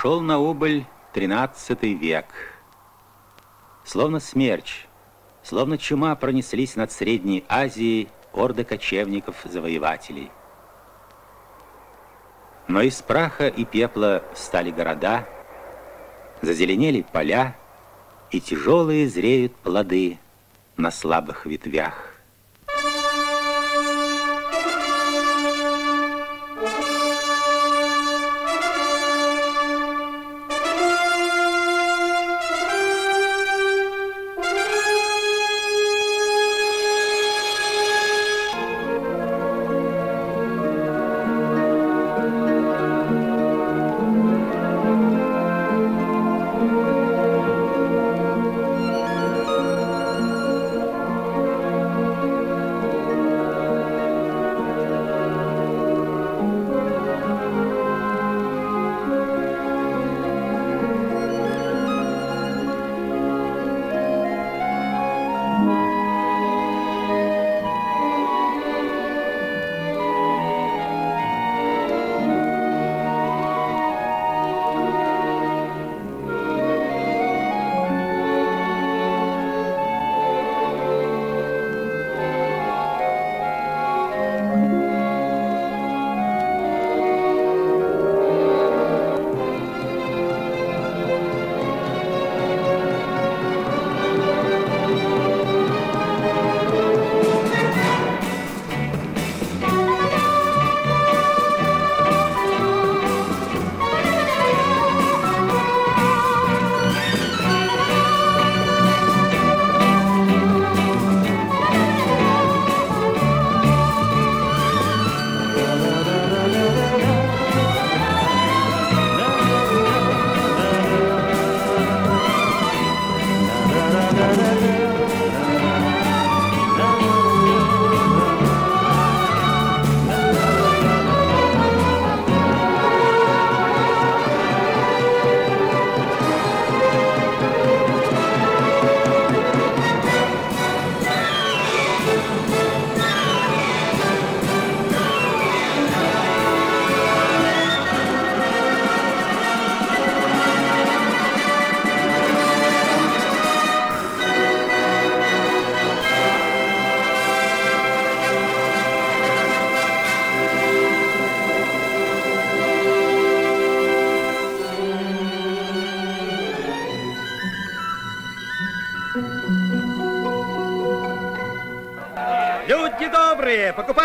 Шел на убыль тринадцатый век. Словно смерч, словно чума пронеслись над Средней Азией орды кочевников-завоевателей. Но из праха и пепла стали города, зазеленели поля, и тяжелые зреют плоды на слабых ветвях.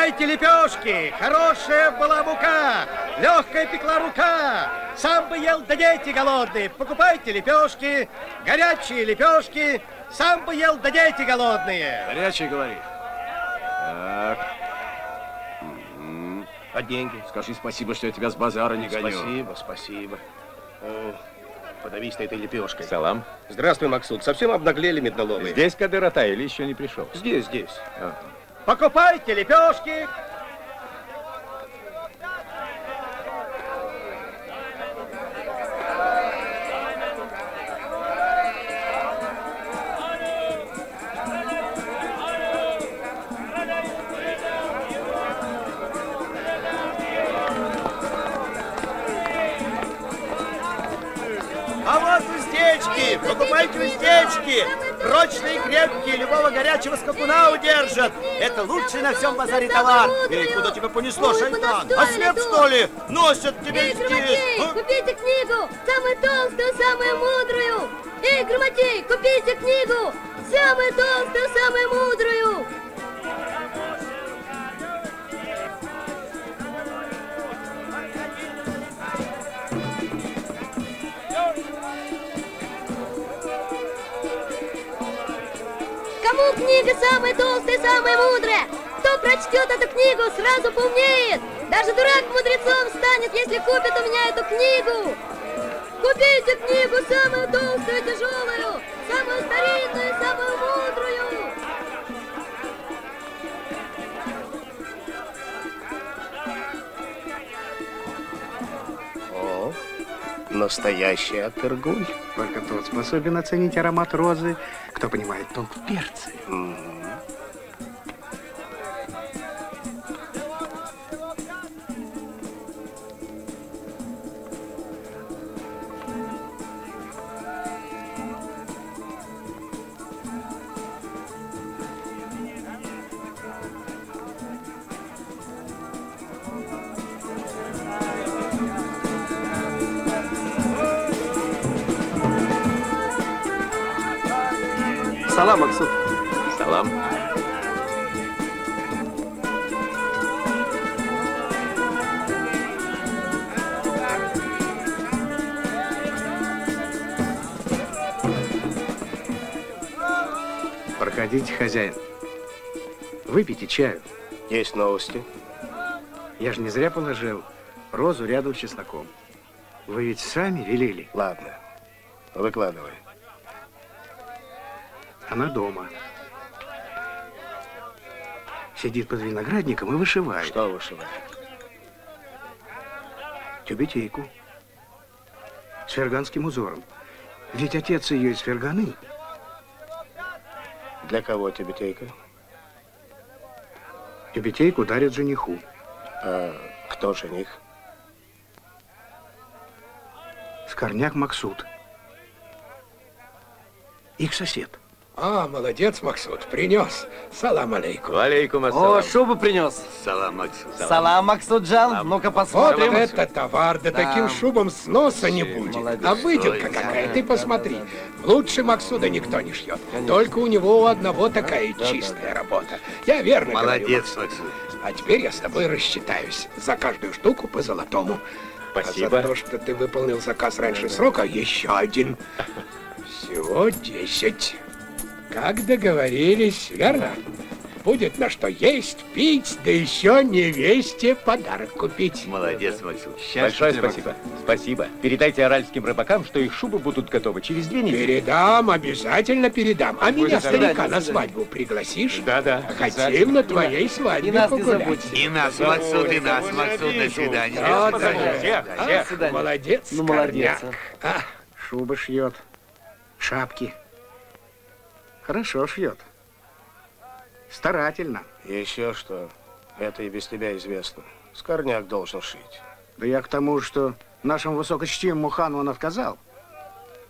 Покупайте лепешки, хорошая была мука, легкая пекла рука. Сам бы ел, да дети голодные. Покупайте лепешки, горячие лепешки, сам бы ел, да дети голодные. Горячие, говори. Так. А деньги? Скажи спасибо, что я тебя с базара не гоню. Спасибо, спасибо. Подавись ты этой лепешкой. Салам. Здравствуй, Максут. Совсем обнаглели медноловые. Здесь Кадырота или еще не пришел? Здесь, здесь. Ага. Покупайте лепешки. А вот уздечки! Покупайте уздечки! Прочные, крепкие, любого горячего скакуна удержат. Это лучший на всем базаре товар. Эй, куда тебя понесло, шайтан? А свет, что ли? Носят тебе Эй, здесь. А? купите книгу, самую толстую, самую мудрую. Эй, Громотей, купите книгу, самую толстую, самую мудрую. Кому книга самая толстая, самая мудрая? Кто прочтет эту книгу, сразу поумнеет. Даже дурак мудрецом станет, если купит у меня эту книгу. Купите книгу самую толстую, тяжелую, самую старинную, самую мудрую. Настоящий атергуль. Только тот способен оценить аромат розы, кто понимает толк в перце. Салам, Максут. Салам. Проходите, хозяин. Выпейте чаю. Есть новости. Я же не зря положил розу рядом с чесноком. Вы ведь сами велели. Ладно, выкладывай. Она дома. Сидит под виноградником и вышивает. Что вышивать? Тюбетейку. С ферганским узором. Ведь отец ее из Ферганы. Для кого тюбетейка? Тюбетейку дарят жениху. А кто жених? Скорняк Максут. Их сосед. А, молодец, Максут, принес. Салам алейкум. Алейкум О, ассалам. шубу принес. Салам, Максут. Салам, Максуджан. Ну-ка Вот посмотрим. это товар, да таким шубам сноса не будет. молодец. А выделка какая, ты посмотри. Лучше Максуда никто не шьет. Только у него у одного такая чистая работа. Я верно говорю. Молодец, Максут. Максут. А теперь я с тобой рассчитаюсь. За каждую штуку по золотому. Спасибо. А за то, что ты выполнил заказ раньше срока, еще один. Всего десять. Как договорились, верно? Будет на что есть, пить, да еще невесте подарок купить. Молодец, Максут. Большое спасибо. Спасибо. Передайте аральским рыбакам, что их шубы будут готовы через две недели. Передам, обязательно передам. А меня, старика, на свадьбу пригласишь? Да-да. Хотим на твоей свадьбе И нас не погулять. забудьте. И нас, Максут, и нас, Максут, до свидания. Вот Всех, же. всех, А, всех. свидания. Молодец, Ну, молодец, Корняк. А, Шубы шьет. Шапки. Хорошо шьет. Старательно. Еще что? Это и без тебя известно. Скорняк должен шить. Да я к тому, что нашему высокочтимому хану он отказал,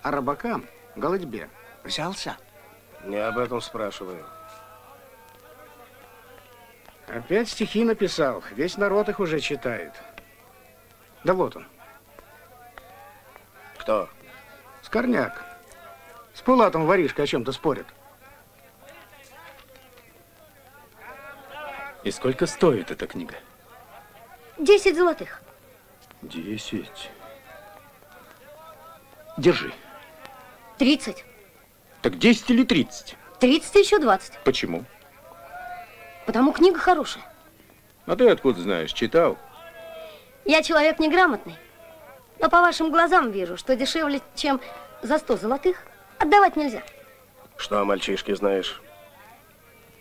а рыбакам, голодьбе, взялся. Не об этом спрашиваю. Опять стихи написал. Весь народ их уже читает. Да вот он, Кто? Скорняк. С Пулатом воришкой о чем-то спорит. И сколько стоит эта книга? Десять золотых. Десять. Держи. Тридцать. Так 10 или 30? Тридцать и еще двадцать. Почему? Потому книга хорошая. А ты откуда знаешь? Читал? Я человек неграмотный. Но по вашим глазам вижу, что дешевле, чем за сто золотых, отдавать нельзя. Что о мальчишке знаешь?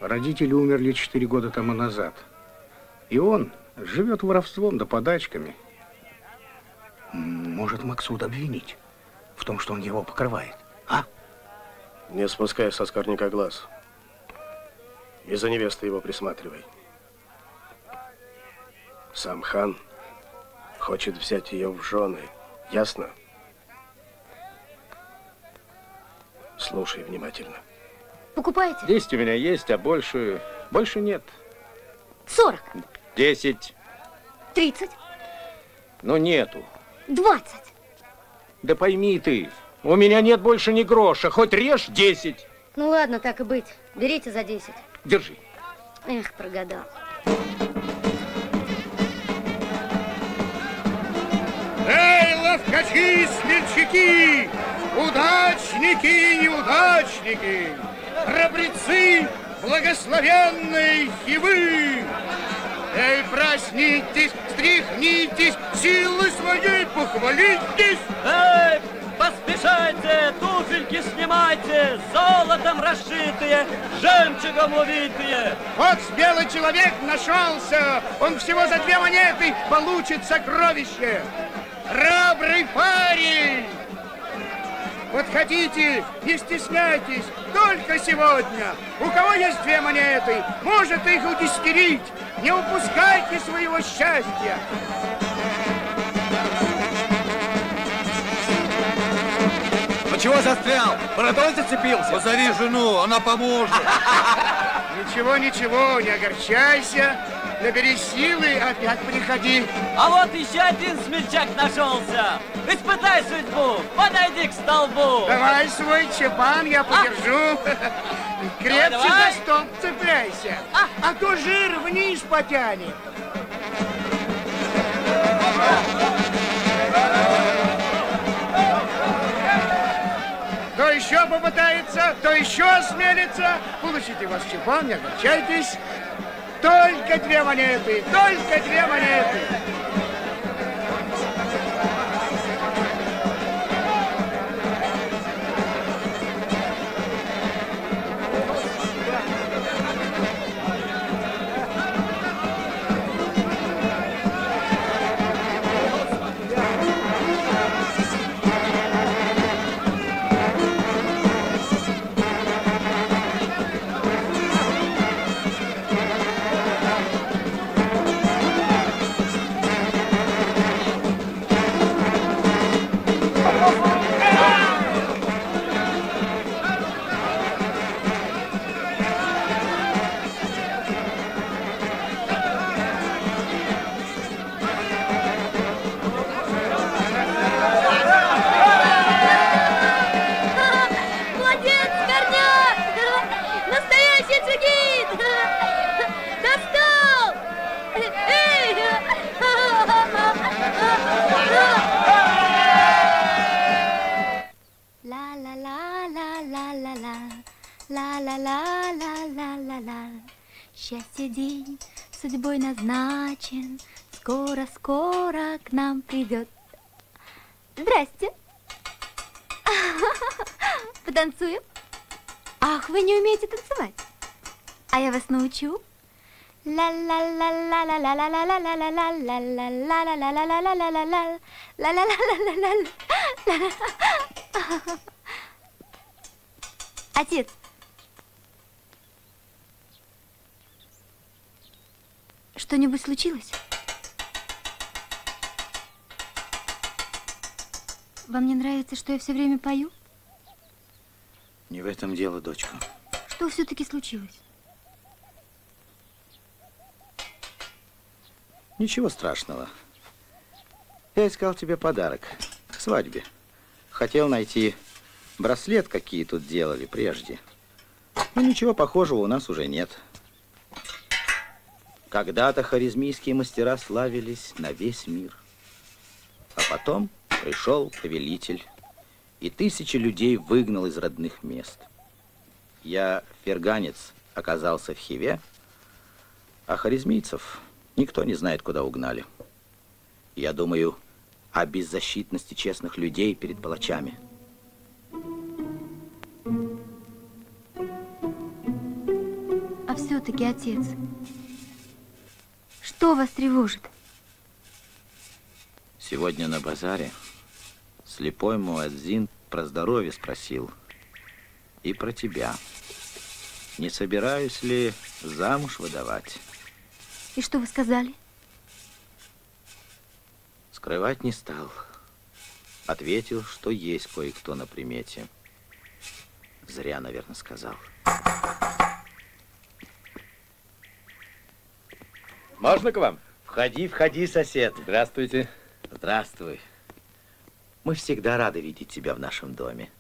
Родители умерли четыре года тому назад. И он живет воровством да подачками. Может Максуд обвинить в том, что он его покрывает. А? Не спускай со Скорняка глаз. И за невестой его присматривай. Сам хан хочет взять ее в жены. Ясно? Слушай внимательно. Покупаете? 10 у меня есть, а больше... Больше нет. Сорок. 10. Тридцать. Но нету. Двадцать. Да пойми ты, у меня нет больше ни гроша. Хоть режь 10. Ну ладно, так и быть. Берите за десять. Держи. Эх, прогадал. Эй, ловкачи, смельчаки, удачники и неудачники, храбрецы, благословенные и вы! Эй, проснитесь, стряхнитесь, силы своей похвалитесь! Эй, поспешайте, туфельки снимайте, золотом расшитые, жемчугом увитые. Вот белый человек нашелся, он всего за две монеты получит сокровище. Храбрый парень! Подходите, не стесняйтесь, только сегодня. У кого есть две монеты, может их удестерить. Не упускайте своего счастья. Ну чего застрял? Бородой зацепился? Позови жену, она поможет. Ничего, ничего, не огорчайся. Набери силы, опять приходи. А вот еще один смельчак нашелся. Испытай судьбу, подойди к столбу. Давай свой чепан, я подержу. А? Крепче давай, давай. за столб цепляйся, а? а то жир вниз потянет. Кто еще попытается, кто еще осмелится, получите ваш чепан, не огорчайтесь. Только две монеты, только две монеты. Судьбой назначен, Скоро-скоро к нам придет. Здрасте. Потанцуем? Ах, вы не умеете танцевать. А я вас научу. ла Что-нибудь случилось? Вам не нравится, что я все время пою? Не в этом дело, дочка. Что все-таки случилось? Ничего страшного. Я искал тебе подарок к свадьбе. Хотел найти браслет, какие тут делали прежде. Но ничего похожего у нас уже нет. Когда-то харизмийские мастера славились на весь мир. А потом пришел повелитель, и тысячи людей выгнал из родных мест. Я, ферганец, оказался в Хиве, а харизмийцев никто не знает, куда угнали. Я думаю о беззащитности честных людей перед палачами. А все-таки, отец, что вас тревожит? Сегодня на базаре слепой Муадзин про здоровье спросил. И про тебя. Не собираюсь ли замуж выдавать? И что вы сказали? Скрывать не стал. Ответил, что есть кое-кто на примете. Зря, наверное, сказал. Можно к вам? Входи, входи, сосед. Здравствуйте. Здравствуй. Мы всегда рады видеть тебя в нашем доме.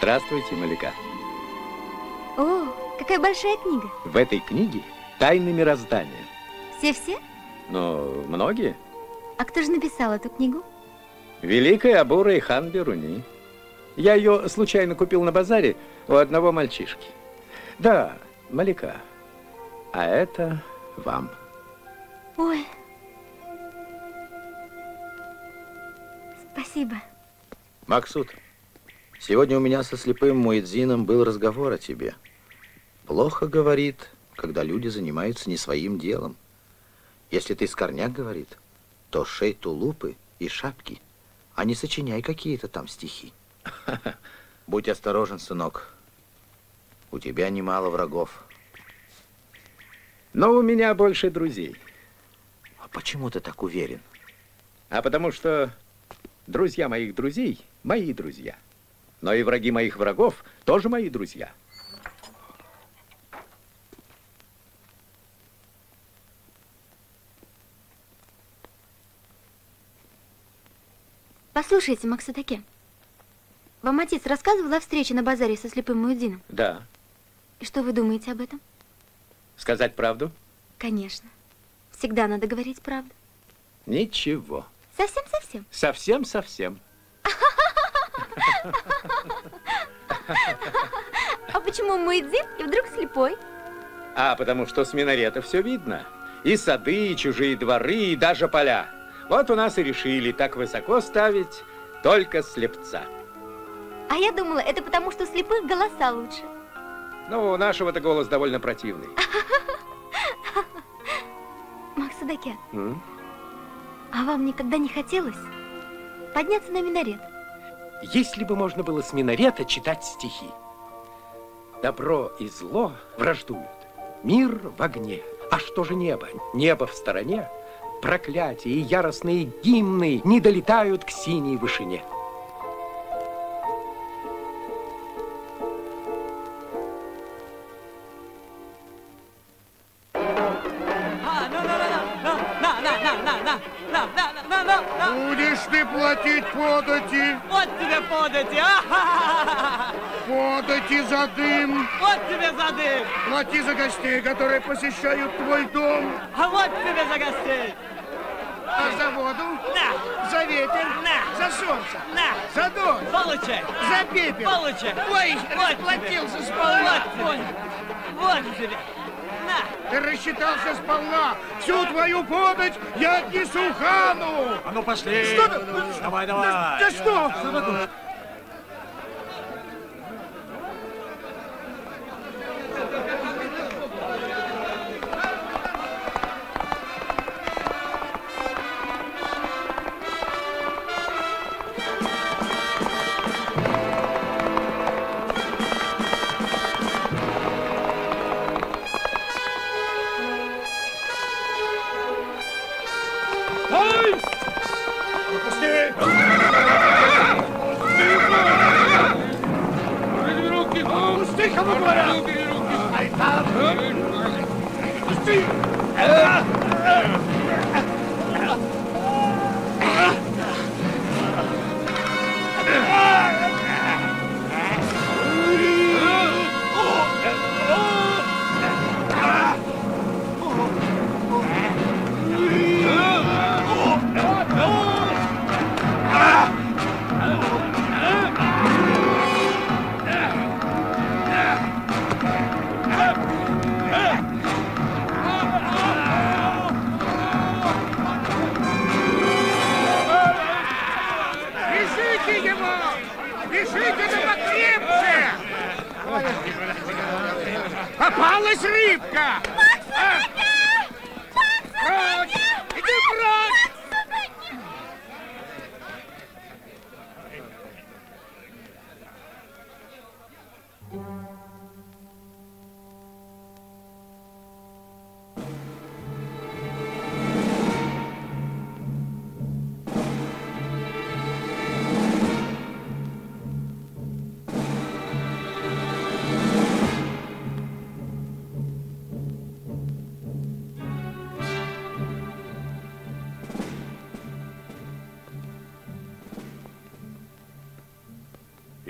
Здравствуйте, Малика. О, какая большая книга. В этой книге тайны мироздания. Все-все? Ну, многие. А кто же написал эту книгу? Великая Абура и хан Беруни. Я ее случайно купил на базаре у одного мальчишки. Да, Малика. А это вам. Ой. Спасибо. Максут. Сегодня у меня со слепым Муэдзином был разговор о тебе. Плохо говорит, когда люди занимаются не своим делом. Если ты скорняк, говорит, то шей тулупы и шапки, а не сочиняй какие-то там стихи. Будь осторожен, сынок. У тебя немало врагов. Но у меня больше друзей. А почему ты так уверен? А потому что друзья моих друзей – мои друзья. Но и враги моих врагов тоже мои друзья. Послушайте, Максатаке, вам отец рассказывал о встрече на базаре со слепым Муэдзином? Да. И что вы думаете об этом? Сказать правду? Конечно. Всегда надо говорить правду. Ничего. Совсем-совсем? Совсем-совсем. А почему Муэдзин и вдруг слепой? А потому что с минарета все видно. И сады, и чужие дворы, и даже поля. Вот у нас и решили так высоко ставить только слепца. А я думала, это потому, что слепых голоса лучше. Ну, у нашего-то голос довольно противный. Максадаке, М? а вам никогда не хотелось подняться на минарет? Если бы можно было с минарета читать стихи. Добро и зло враждуют. Мир в огне. А что же небо? Небо в стороне. Проклятия и яростные гимны не долетают к синей вышине. Дым, плати за гостей, которые посещают твой дом, а вот тебе за гостей. а за воду, На, за ветер, На. за солнце, на, за дождь, получай, за пепел. получай. Ой, Вот расплатился тебе. сполна. Вот тебе, вот тебе. На, Ты рассчитался сполна. Всю твою подать я отнесу хану. А ну пошли. Что ты? Давай, Да, давай. да что? Пусти,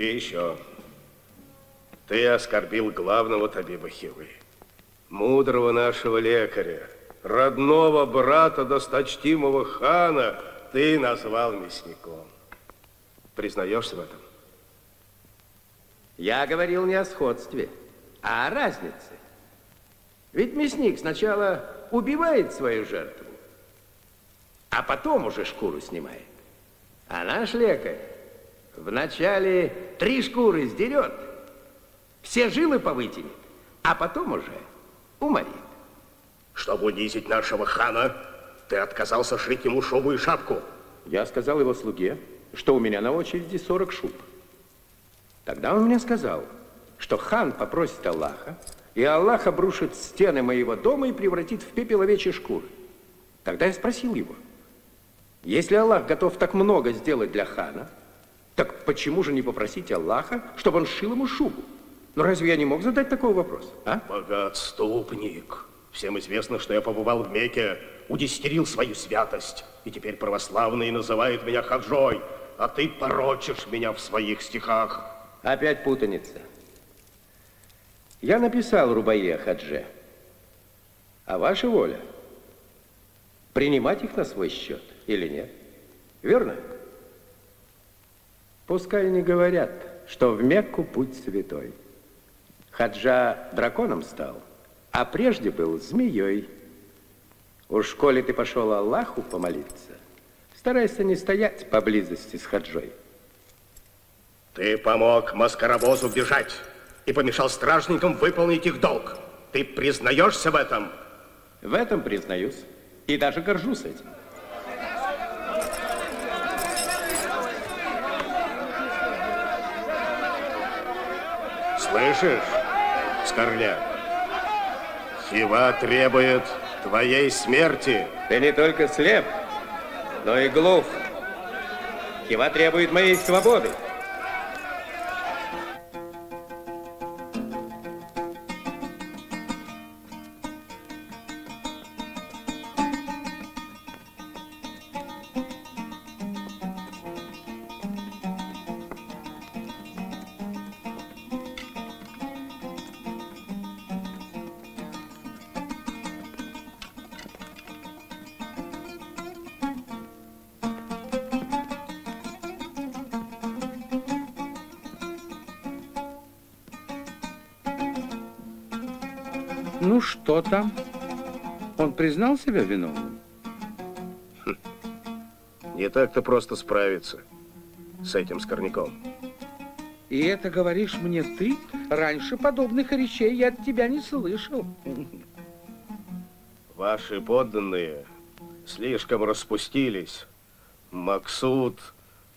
И еще. Ты оскорбил главного табиба Хивы, мудрого нашего лекаря, родного брата досточтимого хана ты назвал мясником. Признаешься в этом? Я говорил не о сходстве, а о разнице. Ведь мясник сначала убивает свою жертву, а потом уже шкуру снимает. А наш лекарь вначале три шкуры сдерет, все жилы повытянет, а потом уже уморит. Чтобы унизить нашего хана, ты отказался шить ему шубу и шапку. Я сказал его слуге, что у меня на очереди 40 шуб. Тогда он мне сказал, что хан попросит Аллаха, и Аллах обрушит стены моего дома и превратит в пепел овечьи шкуры. Тогда я спросил его, если Аллах готов так много сделать для хана, так почему же не попросить Аллаха, чтобы он шил ему шубу? Ну разве я не мог задать такой вопрос, а? Богатступник. Всем известно, что я побывал в Мекке, удестерил свою святость, и теперь православные называют меня хаджой, а ты порочишь меня в своих стихах. Опять путаница. Я написал Рубае Хадже. А ваша воля? Принимать их на свой счет или нет? Верно? Пускай не говорят, что в Мекку путь святой. Хаджа драконом стал, а прежде был змеей. Уж коли ты пошел Аллаху помолиться, старайся не стоять поблизости с Хаджой. Ты помог маскаровозу бежать и помешал стражникам выполнить их долг. Ты признаешься в этом? В этом признаюсь. И даже горжусь этим. Слышишь, Скорляк? Хива требует твоей смерти. Ты не только слеп, но и глух. Хива требует моей свободы. Признал себя виновным? Не так-то просто справиться с этим скорняком. И это говоришь мне ты? Раньше подобных речей я от тебя не слышал. Ваши подданные слишком распустились. Максут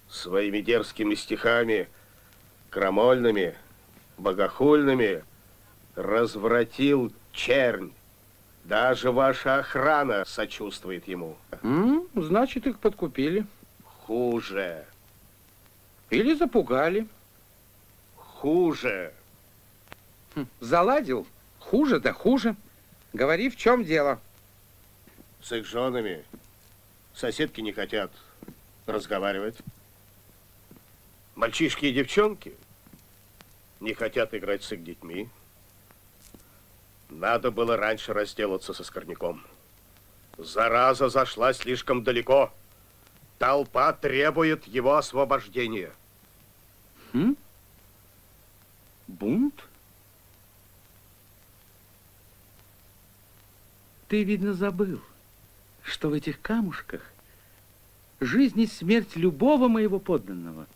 своими дерзкими стихами, крамольными, богохульными, развратил чернь. Даже ваша охрана сочувствует ему. М? Значит, их подкупили. Хуже. Или запугали. Хуже. Хм, Заладил? Хуже да хуже. Говори, в чем дело? С их женами соседки не хотят разговаривать. Мальчишки и девчонки не хотят играть с их детьми. Надо было раньше разделаться со Скорняком. Зараза зашла слишком далеко. Толпа требует его освобождения. Хм? Бунт? Ты, видно, забыл, что в этих камушках жизнь и смерть любого моего подданного.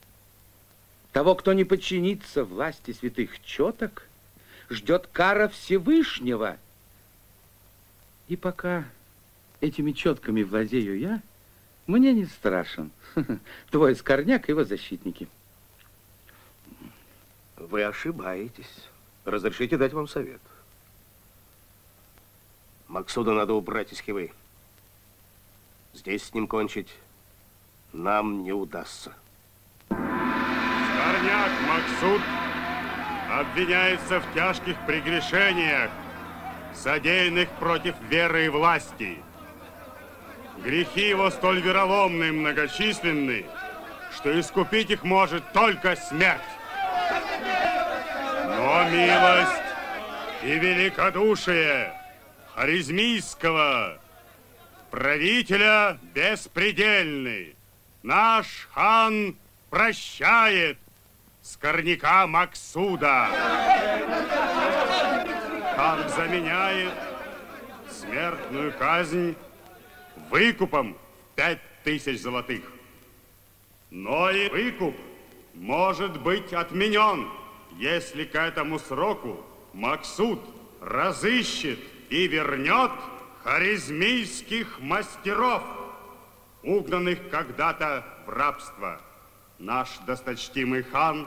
Того, кто не подчинится власти святых четок, ждет кара Всевышнего. И пока этими четками владею я, мне не страшен твой скорняк и его защитники. Вы ошибаетесь. Разрешите дать вам совет. Максуда надо убрать из Хивы. Здесь с ним кончить нам не удастся. Скорняк Максуд обвиняется в тяжких прегрешениях, содеянных против веры и власти. Грехи его столь вероломны и многочисленны, что искупить их может только смерть. Но милость и великодушие харизмийского правителя беспредельны. Наш хан прощает Скорняка Максуда. Хан заменяет смертную казнь выкупом пять тысяч золотых. Но и выкуп может быть отменен, если к этому сроку Максуд разыщет и вернет харизмийских мастеров, угнанных когда-то в рабство. Наш досточтимый хан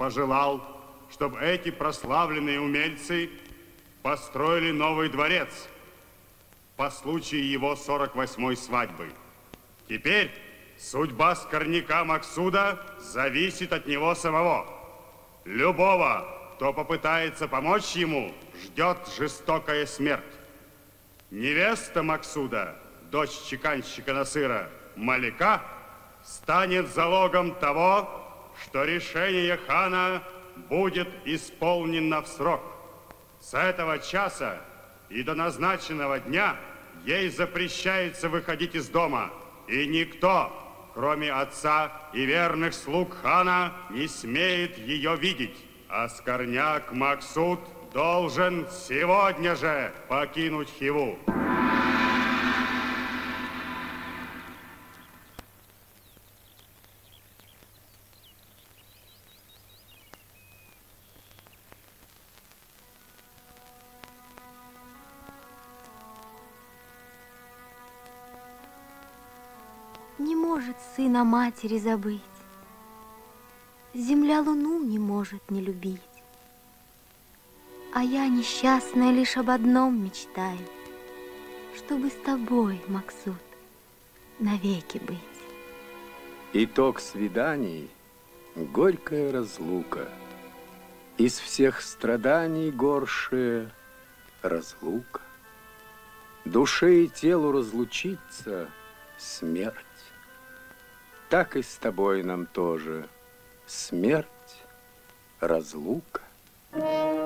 пожелал, чтобы эти прославленные умельцы построили новый дворец по случаю его 48-й свадьбы. Теперь судьба скорняка Максуда зависит от него самого. Любого, кто попытается помочь ему, ждет жестокая смерть. Невеста Максуда, дочь чеканщика Насыра, Малика, станет залогом того, что решение хана будет исполнено в срок. С этого часа и до назначенного дня ей запрещается выходить из дома, и никто, кроме отца и верных слуг хана, не смеет ее видеть. А Скорняк Максут должен сегодня же покинуть Хиву. Может сын о матери забыть. Земля луну не может не любить. А я, несчастная, лишь об одном мечтаю, Чтобы с тобой, Максут, навеки быть. Итог свиданий — горькая разлука. Из всех страданий горшая разлука. Душе и телу разлучиться — смерть. Так и с тобой нам тоже смерть, разлука. Не видел,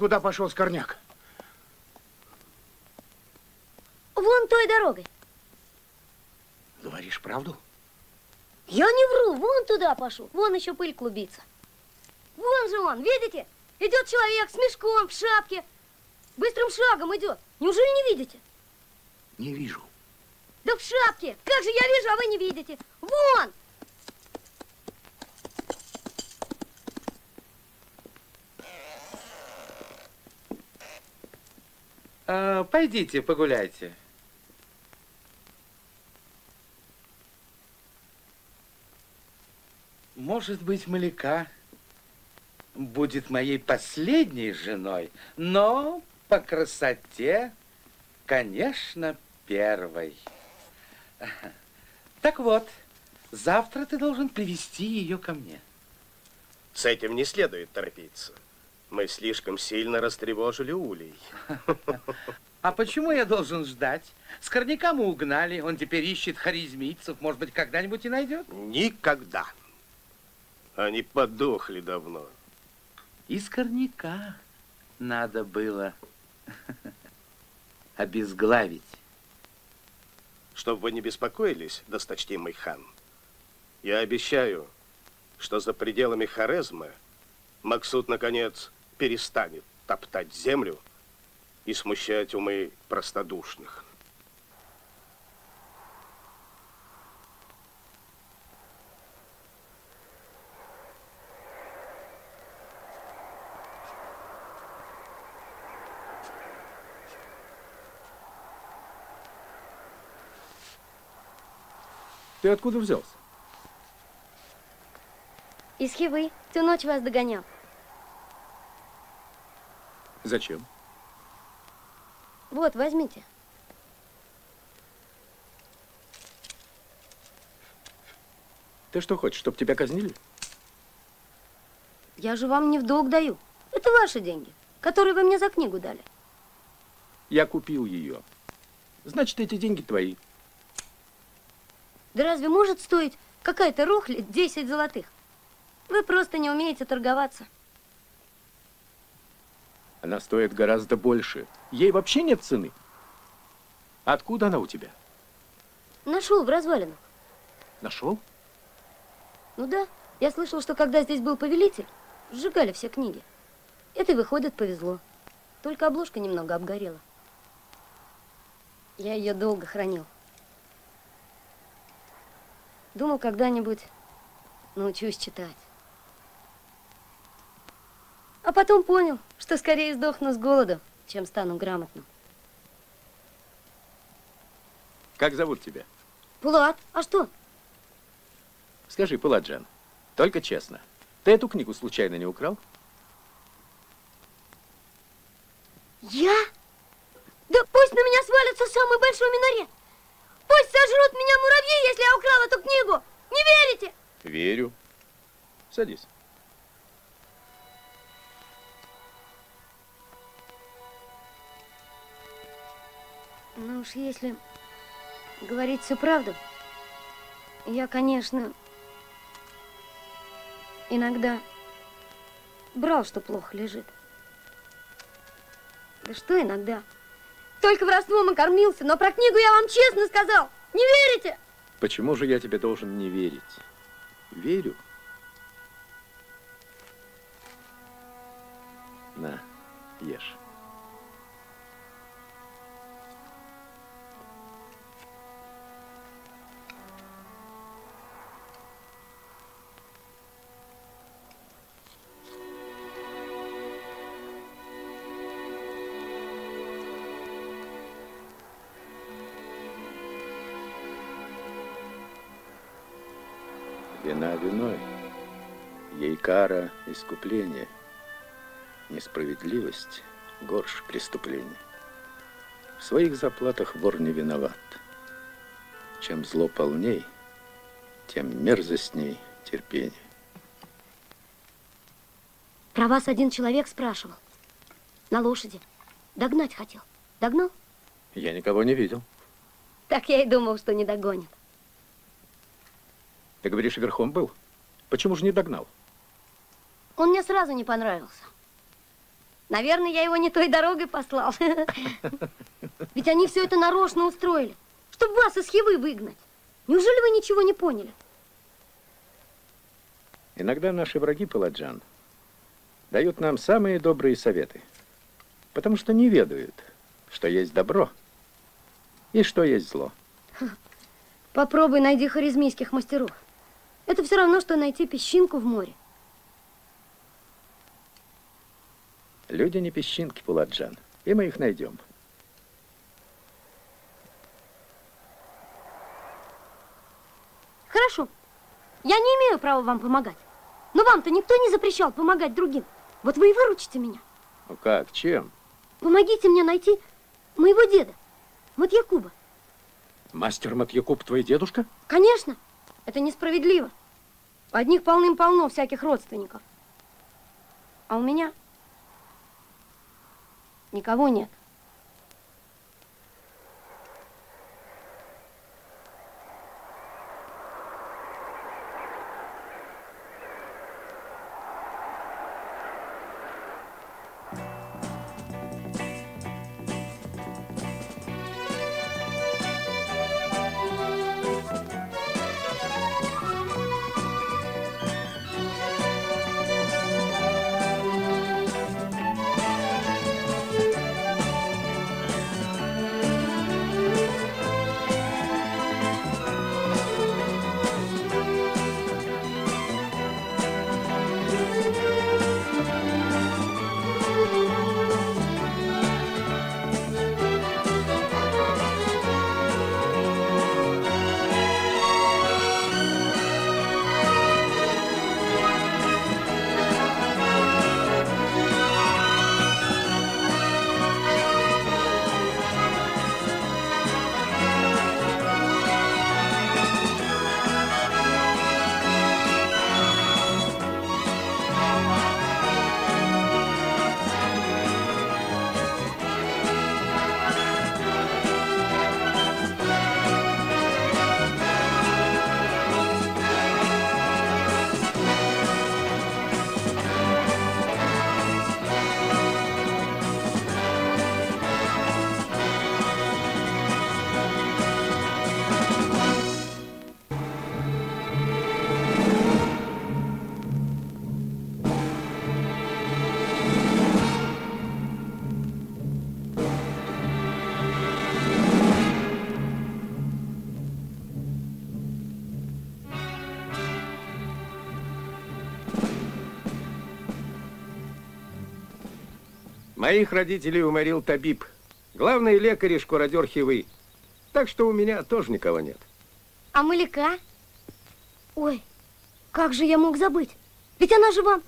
куда пошел Скорняк? Вон той дорогой. Говоришь правду? Я не вру, вон туда пошел. Вон еще пыль клубится. Вон же он, видите? Идет человек с мешком, в шапке. Быстрым шагом идет. Неужели не видите? Не вижу. Да в шапке. Как же я вижу, а вы не видите? Вон! А, пойдите, погуляйте. Может быть, Маляка будет моей последней женой, но по красоте, конечно, первой. Так вот, завтра ты должен привести ее ко мне. С этим не следует торопиться. Мы слишком сильно растревожили улей. А почему я должен ждать? Скорняка мы угнали, он теперь ищет харизмийцев, может быть, когда-нибудь и найдет? Никогда. Они подохли давно. И скорняка надо было обезглавить. Чтобы вы не беспокоились, досточтимый хан, я обещаю, что за пределами Хорезма Максут, наконец, перестанет топтать землю и смущать умы простодушных. Ты откуда взялся? Из Хивы. Всю ночь вас догонял. Зачем? Вот, возьмите. Ты что хочешь, чтобы тебя казнили? Я же вам не в долг даю. Это ваши деньги, которые вы мне за книгу дали. Я купил ее. Значит, эти деньги твои. Да разве может стоить какая-то рухлядь 10 золотых? Вы просто не умеете торговаться. Она стоит гораздо больше. Ей вообще нет цены. Откуда она у тебя? Нашел в развалинах. Нашел? Ну да, я слышал, что когда здесь был повелитель, сжигали все книги. Это, выходит, повезло. Только обложка немного обгорела. Я ее долго хранил. Думал, когда-нибудь научусь читать. А потом понял, что скорее сдохну с голоду, чем стану грамотным. Как зовут тебя? Пулат, а что? Скажи, Пуладжан, только честно, ты эту книгу случайно не украл? Я? Да пусть на меня свалится самый большой минарет. Пусть сожрут меня муравьи, если я украл эту книгу. Не верите? Верю. Садись. Ну уж если говорить всю правду, я, конечно, иногда брал, что плохо лежит. Да что иногда? Только воровством и кормился, но про книгу я вам честно сказал. Не верите? Почему же я тебе должен не верить? Верю. На, ешь. Искупление, несправедливость горше преступления. В своих заплатах вор не виноват. Чем зло полней, тем мерзостней терпение. Про вас один человек спрашивал. На лошади. Догнать хотел. Догнал? Я никого не видел. Так я и думал, что не догонит. Ты говоришь, верхом был? Почему же не догнал? Он мне сразу не понравился. Наверное, я его не той дорогой послал. Ведь они все это нарочно устроили, чтобы вас из Хивы выгнать. Неужели вы ничего не поняли? Иногда наши враги, Паладжан, дают нам самые добрые советы, потому что не ведают, что есть добро и что есть зло. Попробуй найди харизмийских мастеров. Это все равно, что найти песчинку в море. Люди не песчинки, Пуладжан, и мы их найдем. Хорошо. Я не имею права вам помогать. Но вам-то никто не запрещал помогать другим. Вот вы и выручите меня. Ну как, чем? Помогите мне найти моего деда, Матьякуба. Мастер Матьякуб твой дедушка? Конечно. Это несправедливо. У одних полным-полно всяких родственников. А у меня никого нет. Моих родителей уморил Табиб. Главный лекарь и шкуродер Хивы. Так что у меня тоже никого нет. А Маляка? Ой, как же я мог забыть? Ведь она же вам...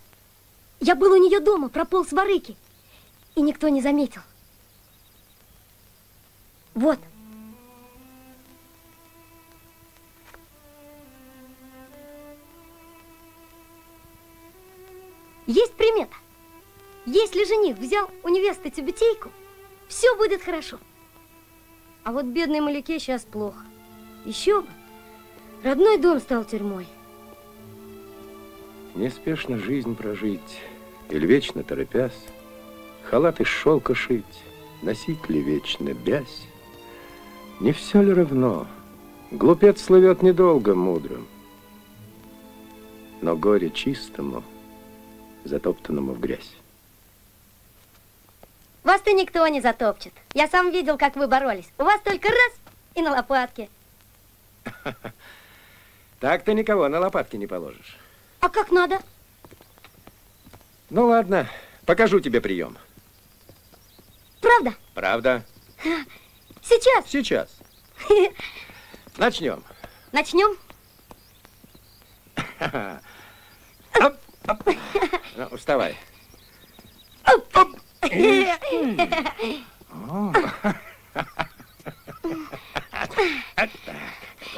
Я был у нее дома, прополз в арыке. И никто не заметил. Вот. Есть примета. Если жених взял у невесты тюбетейку, все будет хорошо. А вот бедной Маляке сейчас плохо. Еще бы. Родной дом стал тюрьмой. Неспешно жизнь прожить, или вечно торопясь, Халат из шелка шить, носить ли вечно бязь? Не все ли равно? Глупец слывет недолго мудрым, Но горе чистому, затоптанному в грязь. Вас-то никто не затопчет. Я сам видел, как вы боролись. У вас только раз и на лопатке. Так ты никого на лопатки не положишь. А как надо? Ну ладно, покажу тебе прием. Правда? Правда? Сейчас? Сейчас. Начнем. Начнем? Оп, оп. Ну, вставай.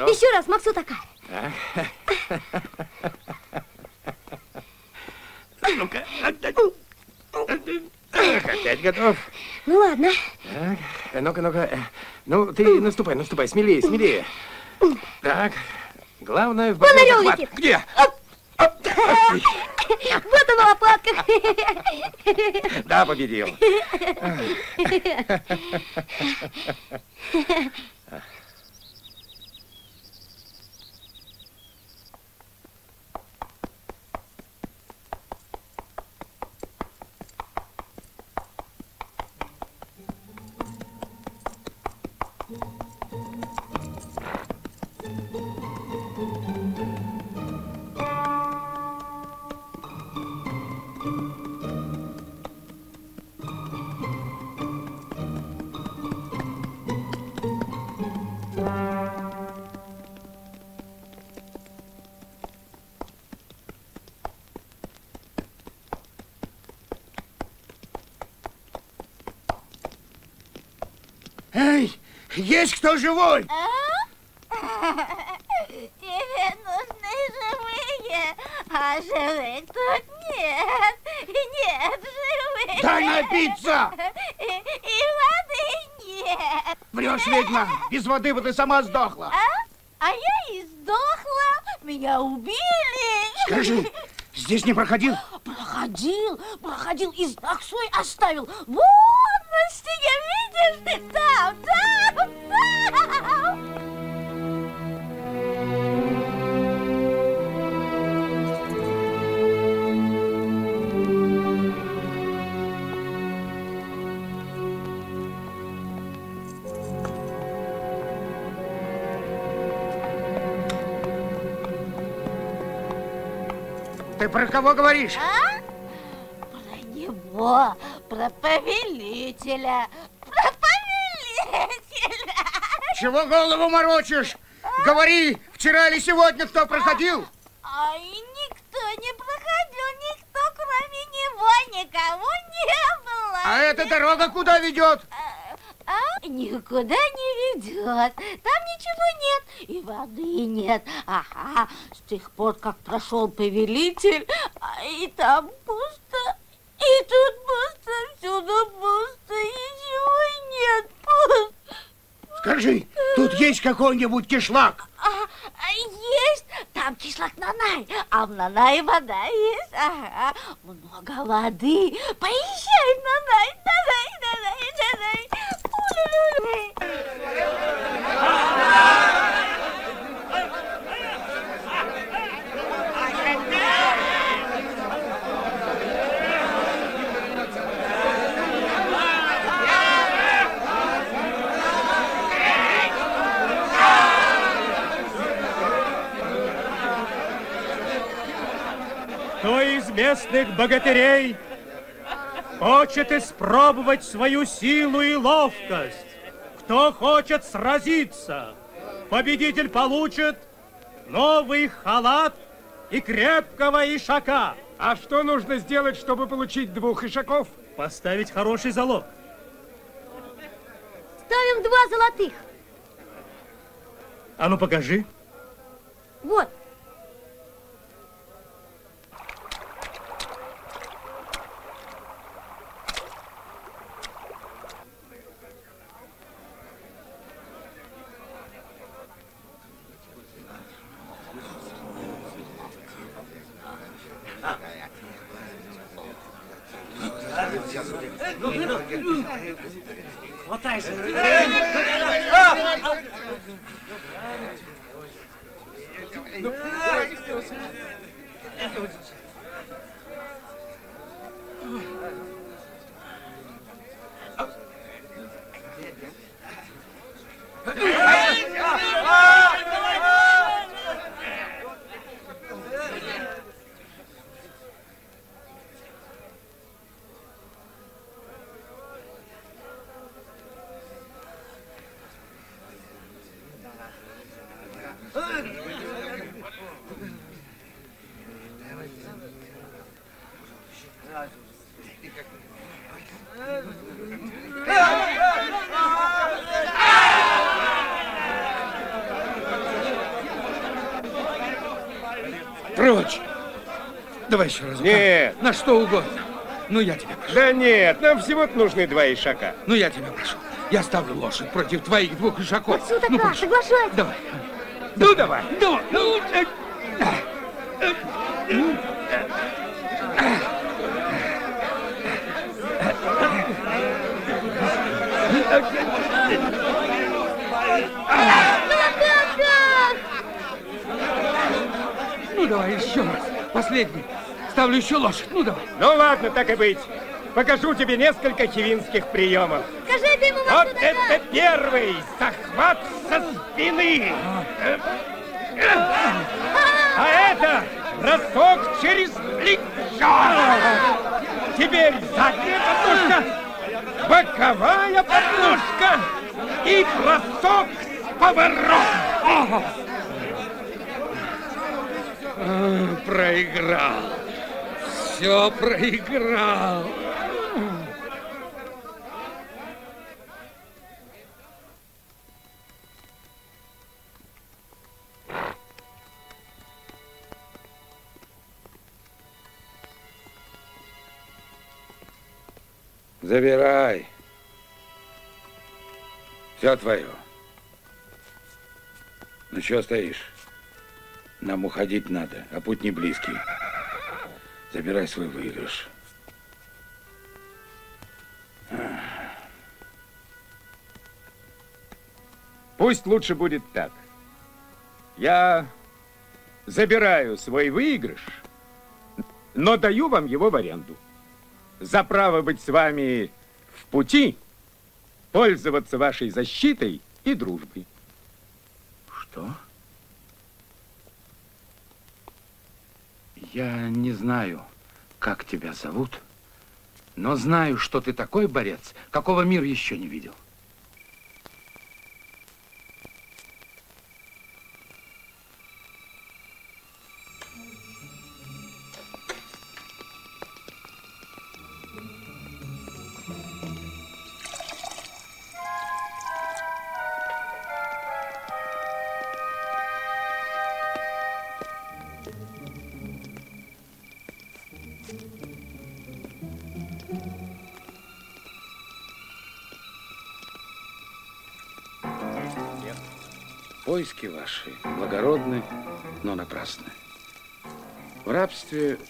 Еще раз, Максу такая. Ну-ка, опять готов? Ну ладно. Ну-ка, ну-ка. Ну, ты наступай, наступай, смелее, смелее. Так, главное в Вон. Где? Вот он на лопатках. Да, победил. Эй, есть кто живой? Тебе нужны живые, а живых тут нет. Нет живых. Дай напиться! И, и воды нет. Врешь, ведьма, без воды бы ты сама сдохла. А? А я и сдохла. Меня убили. Скажи, здесь не проходил? Проходил, проходил и знак свой оставил. Вот ты, там, там, там. Ты про кого говоришь? А? Про него, про повелителя. Чего голову морочишь? Говори, вчера или сегодня кто проходил? Ай, никто не проходил, никто кроме него, никого не было. А эта дорога куда ведет? А? Никуда не ведет. Там ничего нет. И воды нет. Ага, с тех пор, как прошел повелитель, а и там пусто. И тут пусто, всюду пусто, ничего нет. Пусто. Скажи, тут есть какой-нибудь кишлак? А, а, есть, там кишлак Нанай, а в Нанае вода есть, ага, много воды. Поезжай Нанай, Нанай, Нанай, Нанай. Улю-лю-лю. Кто из местных богатырей хочет испробовать свою силу и ловкость, кто хочет сразиться, победитель получит новый халат и крепкого ишака. А что нужно сделать, чтобы получить двух ишаков? Поставить хороший залог. Ставим два золотых. А ну покажи. Вот. Matthijs. Ну, я тебя прошу. Да нет, нам всего-то нужны два ишака. Ну, я тебя прошу. Я ставлю лошадь против твоих двух ишаков. Максутака, ну, прошу. соглашайся. Давай. Ну, давай. Давай. Ну, э, Ну, давай еще раз. Последний. Ставлю еще лошадь. Ну, давай. Ну ладно, так и быть. Покажу тебе несколько хивинских приемов. Скажи это ему, Вот это первый захват со спины. А это бросок через плечо. Теперь задняя подножка, боковая подножка и бросок с поворотом. Проиграл. Все проиграл. Забирай. Все твое. Ну что стоишь? Нам уходить надо, а путь не близкий. Забирай свой выигрыш. Пусть лучше будет так. Я забираю свой выигрыш, но даю вам его в аренду. За право быть с вами в пути, пользоваться вашей защитой и дружбой. Что? Я не знаю, как тебя зовут, но знаю, что ты такой борец, какого мир еще не видел.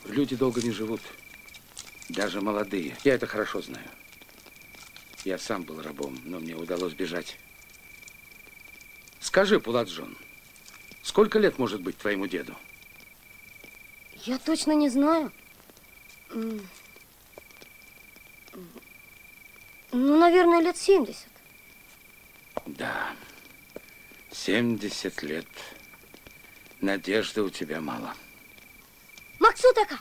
Люди долго не живут. Даже молодые. Я это хорошо знаю. Я сам был рабом, но мне удалось бежать. Скажи, Пуладжон, сколько лет может быть твоему деду? Я точно не знаю. Ну, наверное, лет 70. Да, 70 лет. Надежды у тебя мало. Максутака!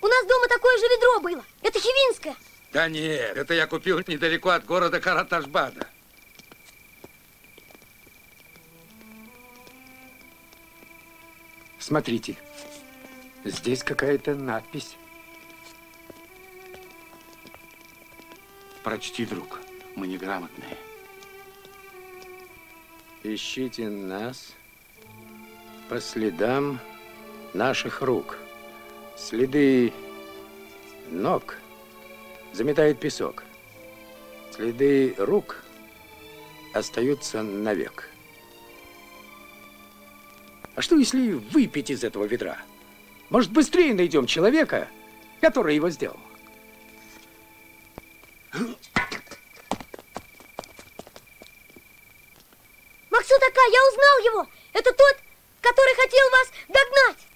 У нас дома такое же ведро было. Это хивинское. Да нет, это я купил недалеко от города Караташбада. Смотрите, здесь какая-то надпись. Прочти, друг, мы неграмотные. Ищите нас по следам наших рук. Следы ног заметает песок. Следы рук остаются навек. А что, если выпить из этого ведра? Может, быстрее найдем человека, который его сделал? Максутака, я узнал его. Это тот, который хотел вас догнать.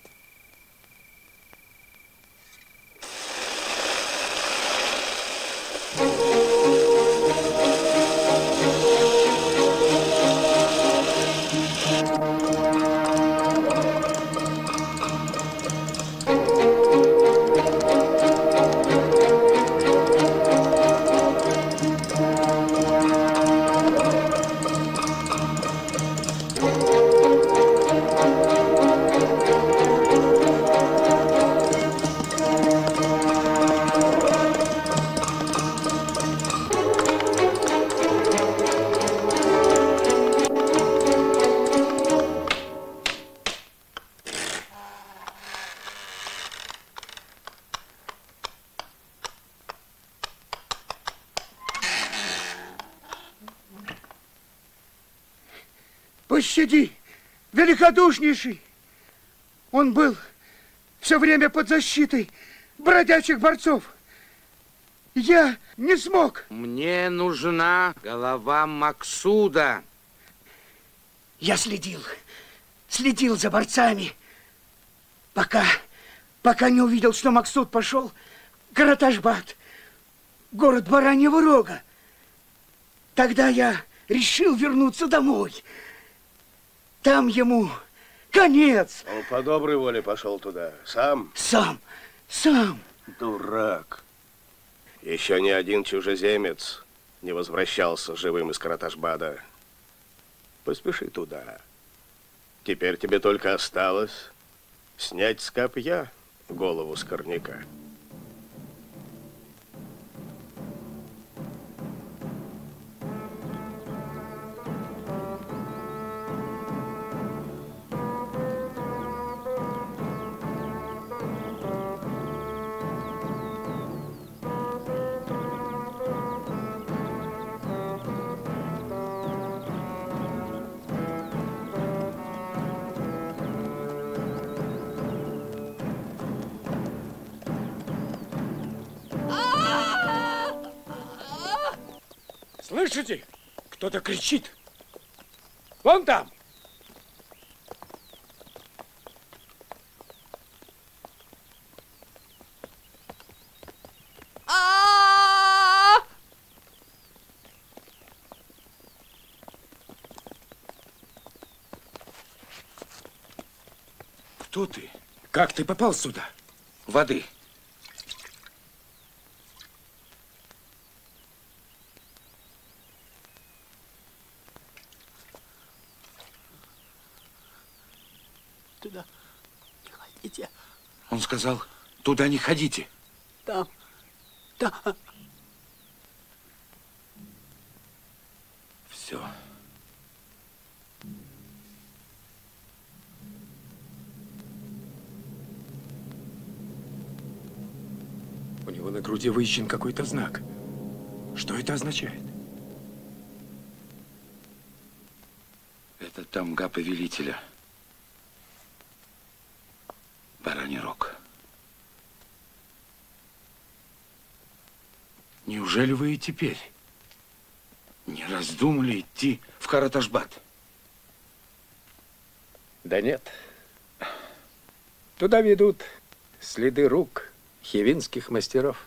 Великодушнейший. Он был все время под защитой бродячих борцов. Я не смог. Мне нужна голова Максуда. Я следил, следил за борцами, пока, пока не увидел, что Максуд пошел в Караташбат, город Бараньего Рога. Тогда я решил вернуться домой. Там ему конец. Он по доброй воле пошел туда. Сам? Сам, сам. Дурак. Еще ни один чужеземец не возвращался живым из Караташбада. Поспеши туда. Теперь тебе только осталось снять с копья голову скорняка. Слышите? Кто-то кричит. Вон там. Кто ты? Как ты попал сюда? Воды. Туда не ходите. Он сказал, туда не ходите. Там, там. Все. У него на груди выищен какой-то знак. Что это означает? Это тамга повелителя. Неужели вы и теперь не раздумали идти в Караташбат? Да нет. Туда ведут следы рук хивинских мастеров.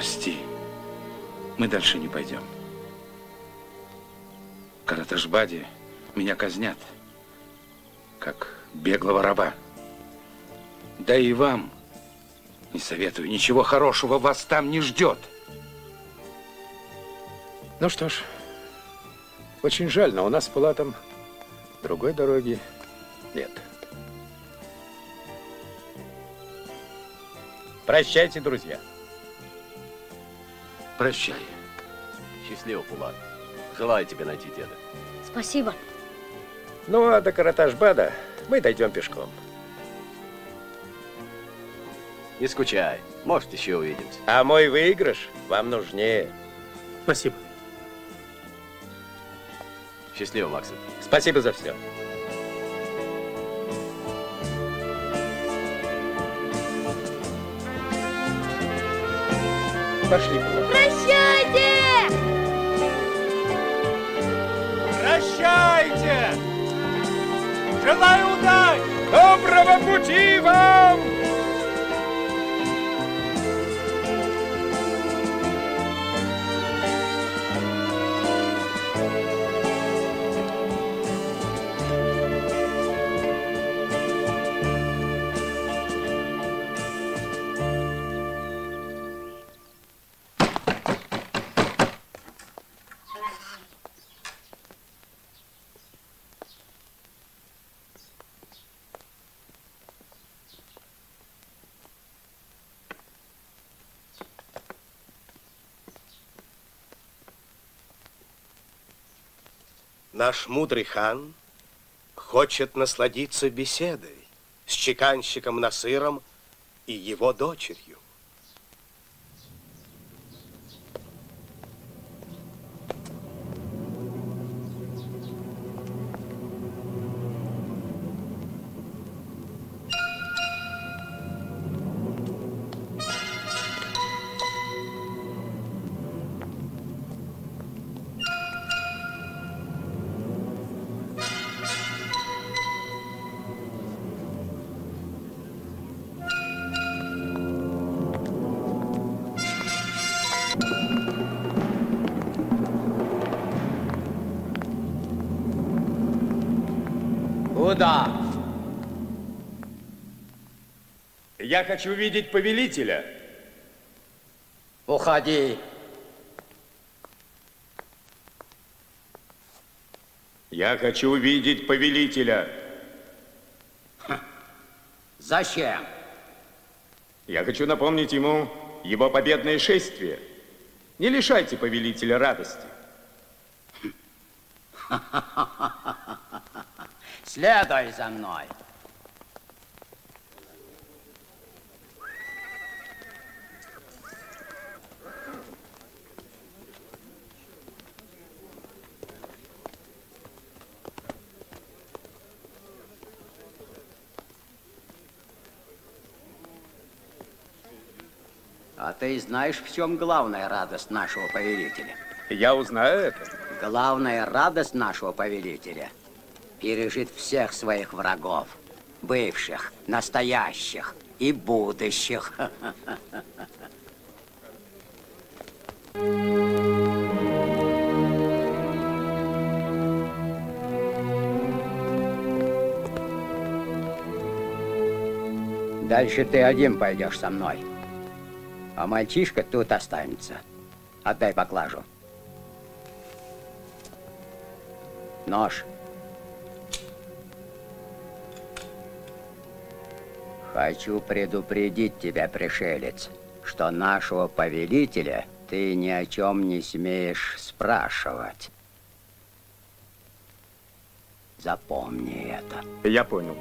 Прости. Мы дальше не пойдем. Караташбаде меня казнят, как беглого раба. Да и вам не советую. Ничего хорошего вас там не ждет. Ну что ж, очень жаль, но у нас с Пулатом другой дороги нет. Прощайте, друзья. Прощай. Счастливо, Пулат. Желаю тебе найти деда. Спасибо. Ну, а до Караташбада мы дойдем пешком. Не скучай. Может, еще увидимся. А мой выигрыш вам нужнее. Спасибо. Счастливо, Максим. Спасибо за все. Пошли, Пулат. Желаю удачи! Доброго пути вам! Наш мудрый хан хочет насладиться беседой с чеканщиком Насыром и его дочерью. Я хочу видеть повелителя. Уходи. Я хочу видеть повелителя. Зачем? Я хочу напомнить ему его победное шествие. Не лишайте повелителя радости. Следуй за мной. А ты знаешь, в чем главная радость нашего повелителя? Я узнаю это. Главная радость нашего повелителя пережить всех своих врагов, бывших, настоящих и будущих. Дальше ты один пойдешь со мной. А мальчишка тут останется. Отдай поклажу. Нож. Хочу предупредить тебя, пришелец, что нашего повелителя ты ни о чем не смеешь спрашивать. Запомни это. Я понял.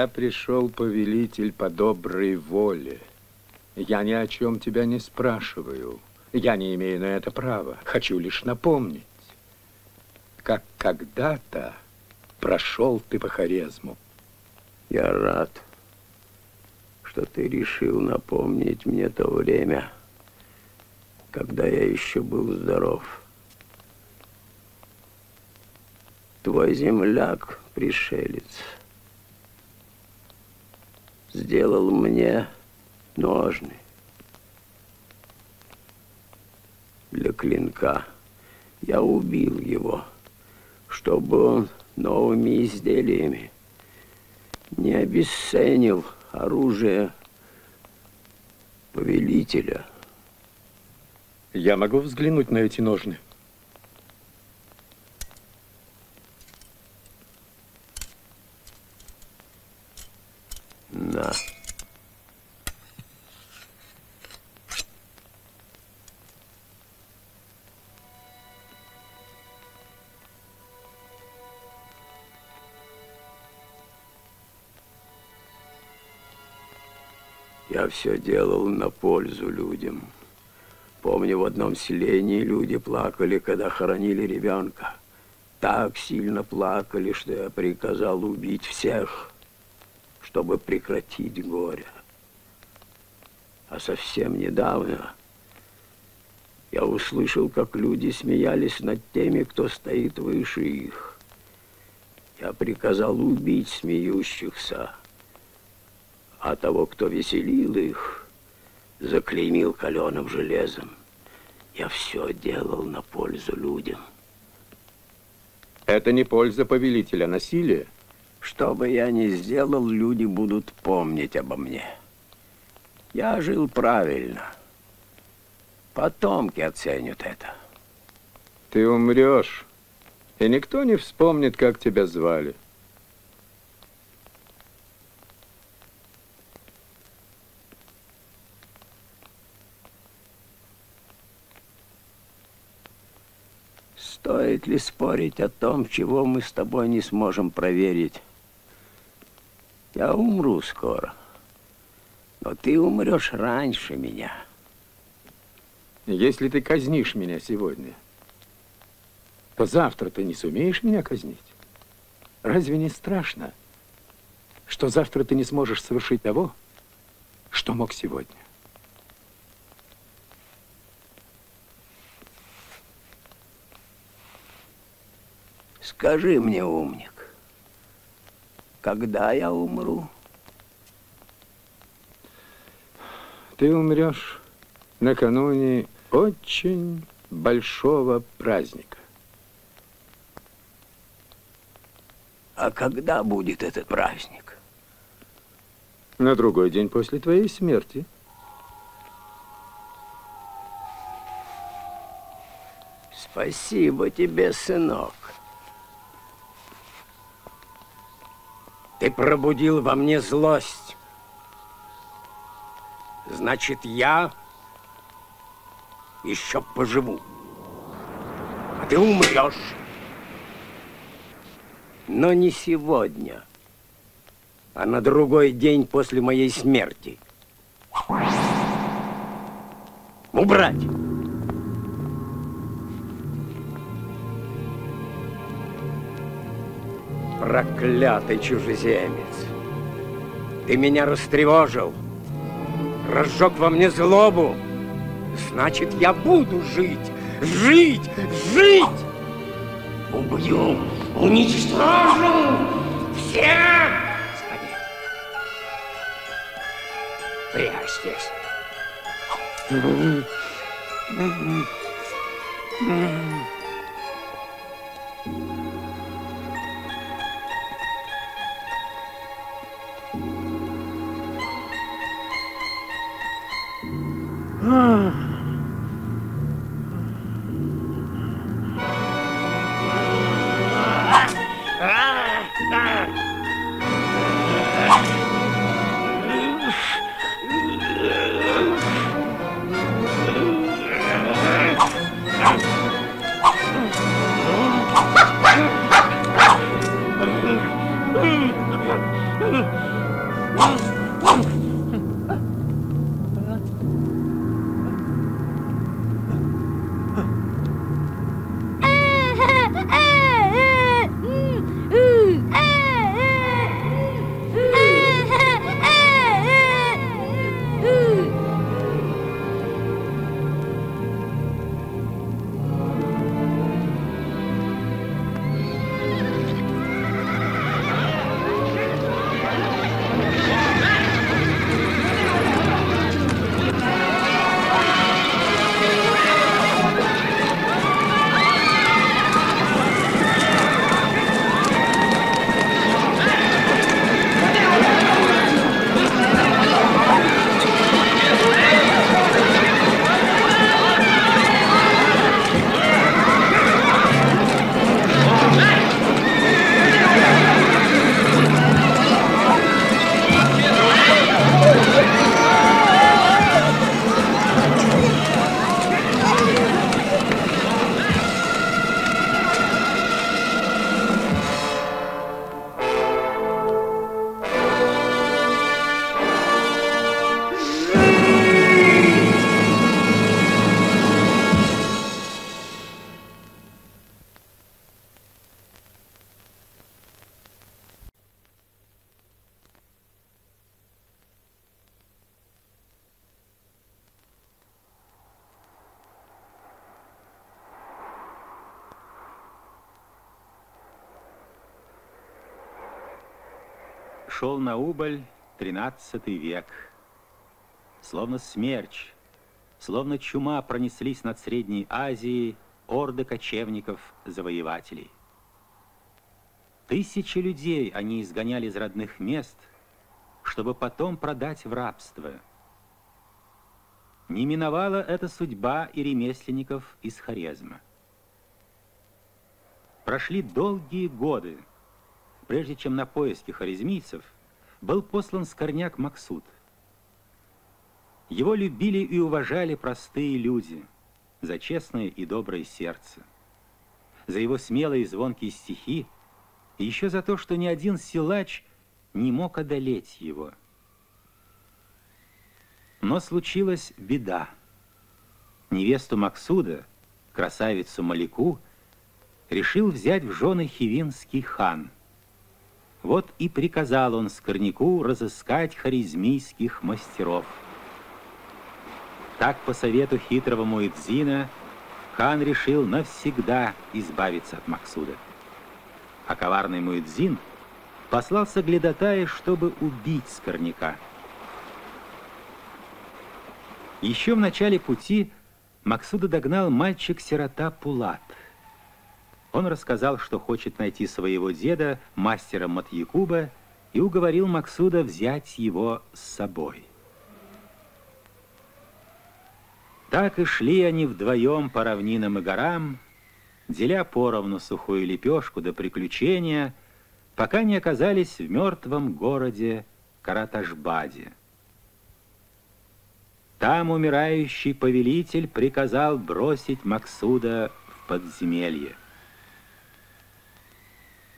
Я пришел, повелитель, по доброй воле. Я ни о чем тебя не спрашиваю. Я не имею на это права. Хочу лишь напомнить, как когда-то прошел ты по Хорезму. Я рад, что ты решил напомнить мне то время, когда я еще был здоров. Твой земляк, пришелец, сделал мне ножны для клинка. Я убил его, чтобы он новыми изделиями не обесценил оружие повелителя. Я могу взглянуть на эти ножны? Все делал на пользу людям. Помню, в одном селении люди плакали, когда хоронили ребенка. Так сильно плакали, что я приказал убить всех, чтобы прекратить горе. А совсем недавно я услышал, как люди смеялись над теми, кто стоит выше их. Я приказал убить смеющихся, а того, кто веселил их, заклеймил каленым железом. Я все делал на пользу людям. Это не польза повелителя, насилие. Что бы я ни сделал, люди будут помнить обо мне. Я жил правильно. Потомки оценят это. Ты умрешь, и никто не вспомнит, как тебя звали. Стоит ли спорить о том, чего мы с тобой не сможем проверить? Я умру скоро, но ты умрешь раньше меня. Если ты казнишь меня сегодня, то завтра ты не сумеешь меня казнить. Разве не страшно, что завтра ты не сможешь совершить того, что мог сегодня? Скажи мне, умник, когда я умру? Ты умрешь накануне очень большого праздника. А когда будет этот праздник? На другой день после твоей смерти. Спасибо тебе, сынок. Ты пробудил во мне злость. Значит, я еще поживу. А ты умрешь. Но не сегодня, а на другой день после моей смерти. Убрать! Проклятый чужеземец! Ты меня растревожил, разжег во мне злобу. Значит, я буду жить, жить, жить! Убью, уничтожу всех! Сходи. А, здесь. М-м. М-м. М-м. Тринадцатый век. Словно смерч, словно чума пронеслись над Средней Азией орды кочевников-завоевателей. Тысячи людей они изгоняли из родных мест, чтобы потом продать в рабство. Не миновала эта судьба и ремесленников из Хорезма. Прошли долгие годы, прежде чем на поиски хорезмийцев был послан скорняк Максут. Его любили и уважали простые люди за честное и доброе сердце, за его смелые звонкие стихи, и еще за то, что ни один силач не мог одолеть его. Но случилась беда. Невесту Максуда, красавицу Малику, решил взять в жены хивинский хан. Вот и приказал он Скорняку разыскать харизмийских мастеров. Так, по совету хитрого Муэдзина, хан решил навсегда избавиться от Максуда. А коварный Муэдзин послал соглядатая, чтобы убить Скорняка. Еще в начале пути Максуда догнал мальчик-сирота Пулат – он рассказал, что хочет найти своего деда, мастера Матьякуба, и уговорил Максуда взять его с собой. Так и шли они вдвоем по равнинам и горам, деля поровну сухую лепешку до приключения, пока не оказались в мертвом городе Караташбаде. Там умирающий повелитель приказал бросить Максуда в подземелье.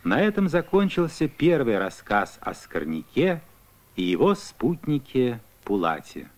На этом закончился первый рассказ о Скорняке и его спутнике Пулате.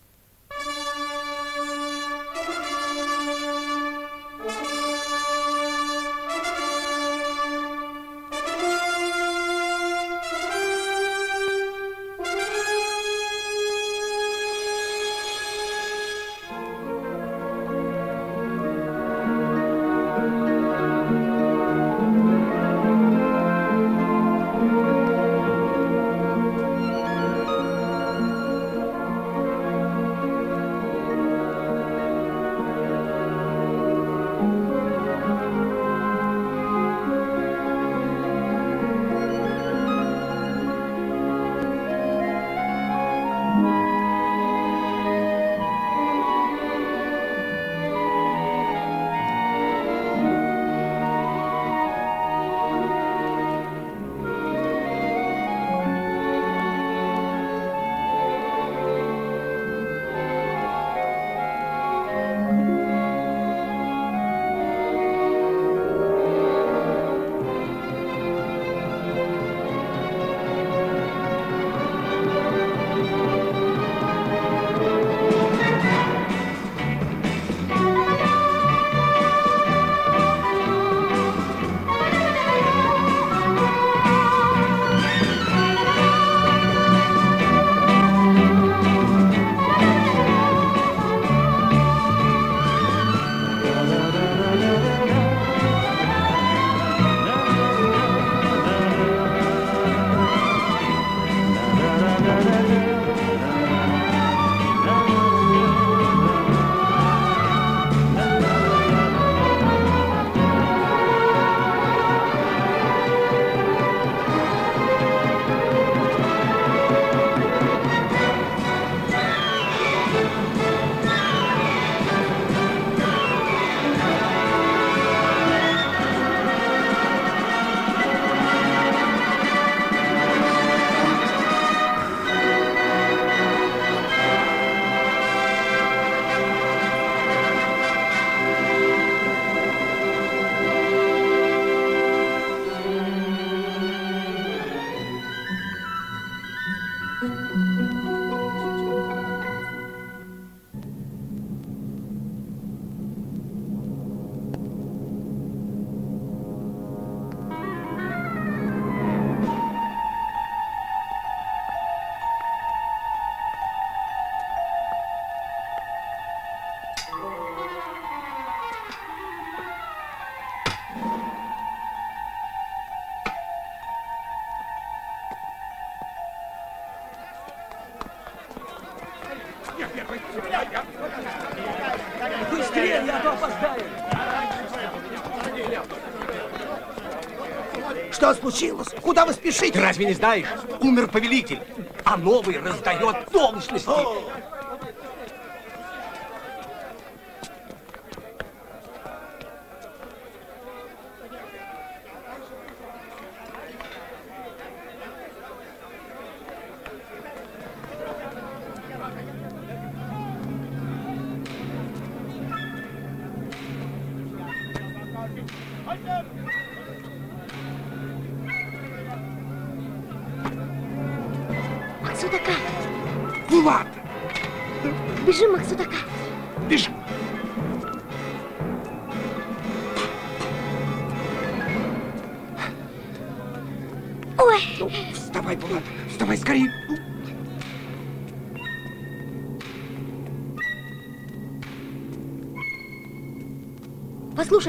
Что случилось? Куда вы спешите? Ты разве не знаешь? Умер повелитель, а новый раздает должности.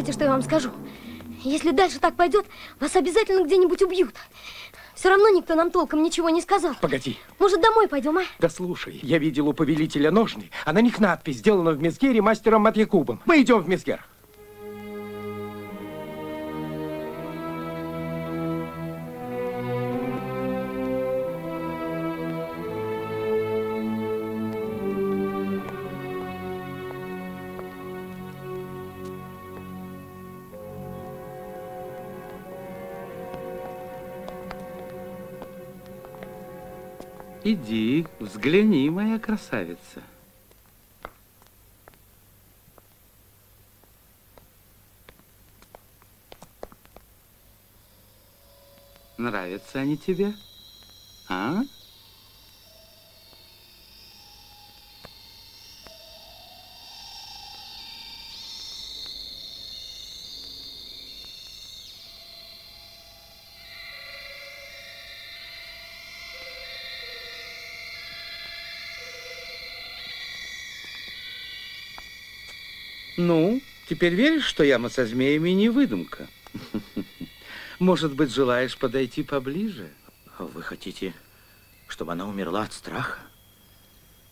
Послушайте, что я вам скажу. Если дальше так пойдет, вас обязательно где-нибудь убьют. Все равно никто нам толком ничего не сказал. Погоди. Может, домой пойдем, а? Да слушай, я видел у повелителя ножны, а на них надпись, сделана в Мезгере мастером Матьякубом. Мы идем в Мезгер. Иди, взгляни, моя красавица. Нравятся они тебе? А? Ну, теперь веришь, что яма со змеями не выдумка? Может быть, желаешь подойти поближе? Вы хотите, чтобы она умерла от страха?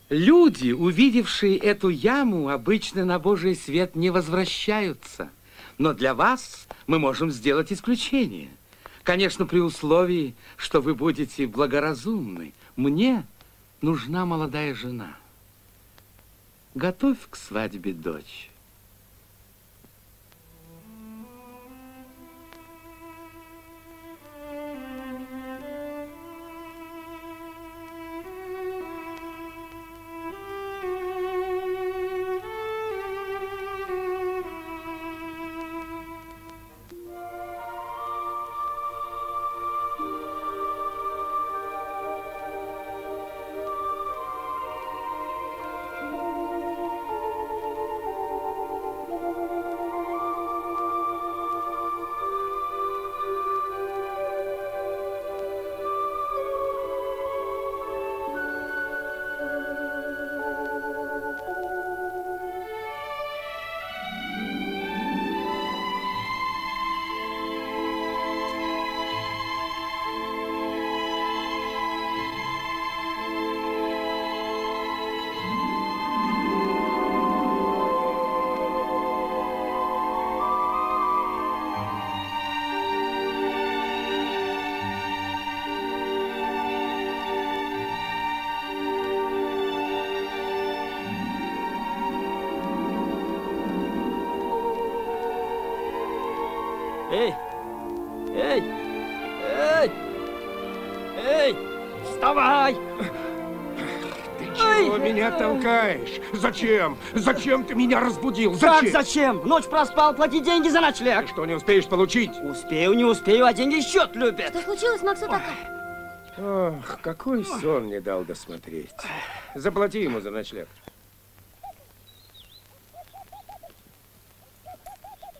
Люди, увидевшие эту яму, обычно на Божий свет не возвращаются. Но для вас мы можем сделать исключение. Конечно, при условии, что вы будете благоразумны. Мне нужна молодая жена. Готовь к свадьбе дочь. Меня толкаешь? Зачем? Зачем ты меня разбудил? Зачем? Как зачем? Ночь проспал, плати деньги за ночлег. Что, не успеешь получить? Успею, не успею, а деньги счет любят. Что случилось, Максутака? Ох, какой сон не дал досмотреть. Заплати ему за ночлег.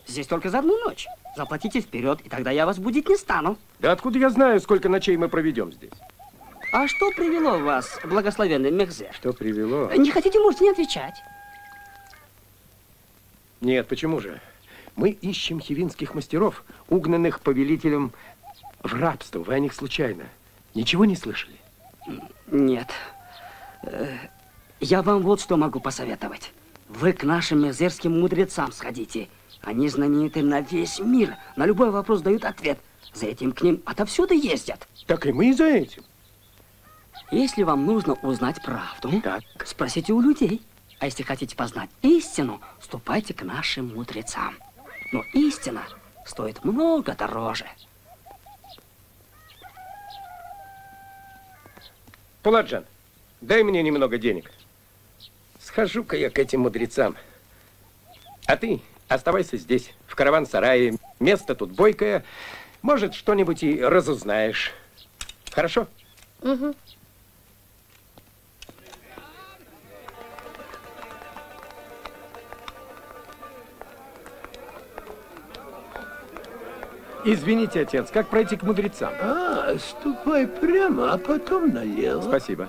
Здесь только за одну ночь. Заплатите вперед, и тогда я вас будить не стану. Да откуда я знаю, сколько ночей мы проведем здесь? А что привело вас, благословенный Мехзе? Что привело? Не хотите, можете не отвечать. Нет, почему же? Мы ищем хивинских мастеров, угнанных повелителем в рабство. Вы о них случайно ничего не слышали? Нет. Э, Я вам вот что могу посоветовать. Вы к нашим мезерским мудрецам сходите. Они знамениты на весь мир. На любой вопрос дают ответ. За этим к ним отовсюду ездят. Так и мы за этим. Если вам нужно узнать правду, так. спросите у людей. А если хотите познать истину, ступайте к нашим мудрецам. Но истина стоит много дороже. Пуладжан, дай мне немного денег. Схожу-ка я к этим мудрецам. А ты оставайся здесь, в караван-сарае. Место тут бойкое. Может, что-нибудь и разузнаешь. Хорошо? Угу. Извините, отец, как пройти к мудрецам? А, ступай прямо, а потом налево. Спасибо.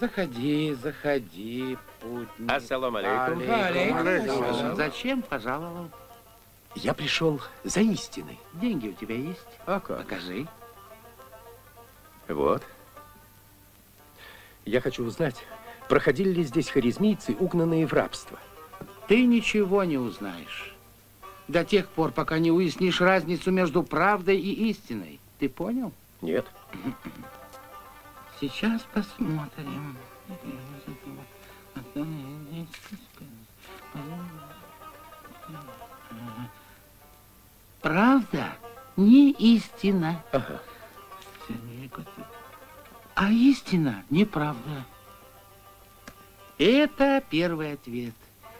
Заходи, заходи, путник. Ассалам алейкум. Алейкум. Зачем пожаловал? Я пришел за истиной. Деньги у тебя есть? А как? Покажи. Вот. Я хочу узнать, проходили ли здесь харизмийцы, угнанные в рабство? Ты ничего не узнаешь. До тех пор, пока не уяснишь разницу между правдой и истиной. Ты понял? Нет. Сейчас посмотрим. Правда не истина. Ага. А истина неправда. Это первый ответ.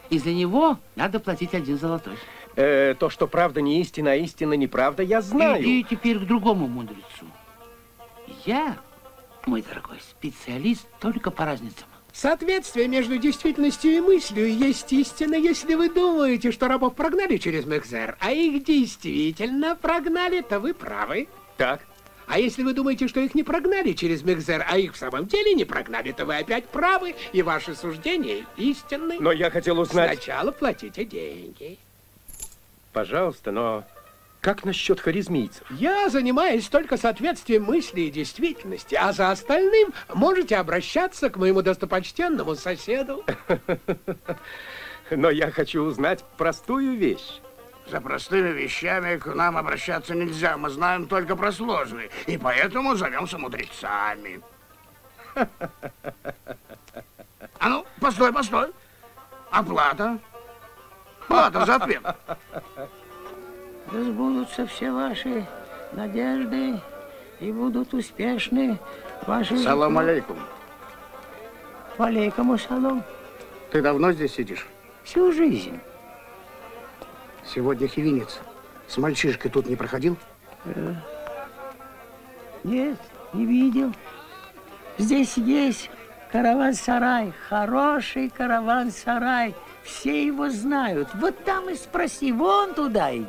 И за него надо платить один золотой. Э, то, что правда не истина, а истина неправда, я знаю. Иди теперь к другому мудрецу. Я, мой дорогой, специалист только по разницам. Соответствие между действительностью и мыслью есть истина, если вы думаете, что рабов прогнали через Мехзер, а их действительно прогнали, то вы правы. Так. А если вы думаете, что их не прогнали через Мехзер, а их в самом деле не прогнали, то вы опять правы, и ваши суждения истинны. Но я хотел узнать... Сначала платите деньги. Пожалуйста, но как насчет харизмийцев? Я занимаюсь только соответствием мысли и действительности, а за остальным можете обращаться к моему достопочтенному соседу. Но я хочу узнать простую вещь. За простыми вещами к нам обращаться нельзя. Мы знаем только про сложные. И поэтому зовемся мудрецами. А ну, постой, постой. Оплата. Плата за ответ. Сбудутся все ваши надежды и будут успешны ваши... Салам алейкум. Алейкум салам. Ты давно здесь сидишь? Всю жизнь. Сегодня хивинец. С мальчишкой тут не проходил? Э, Нет, не видел. Здесь есть караван-сарай, хороший караван-сарай. Все его знают. Вот там и спроси, вон туда иди.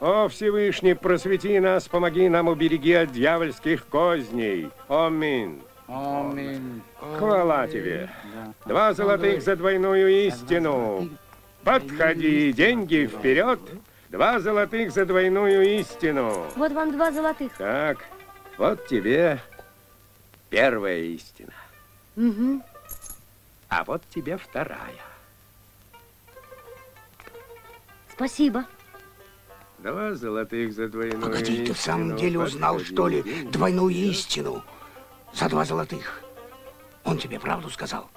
О, Всевышний, просвети нас, помоги нам, убереги от дьявольских козней. Аминь. Аминь. Хвала тебе. Два золотых за двойную истину. Подходи, деньги вперед. Два золотых за двойную истину. Вот вам два золотых. Так, вот тебе первая истина. Угу. А вот тебе вторая. Спасибо. Два золотых за двойную Погоди, истину. ты в самом деле узнал, Подходи, что ли, деньги двойную вперед. истину? За два золотых. Он тебе правду сказал?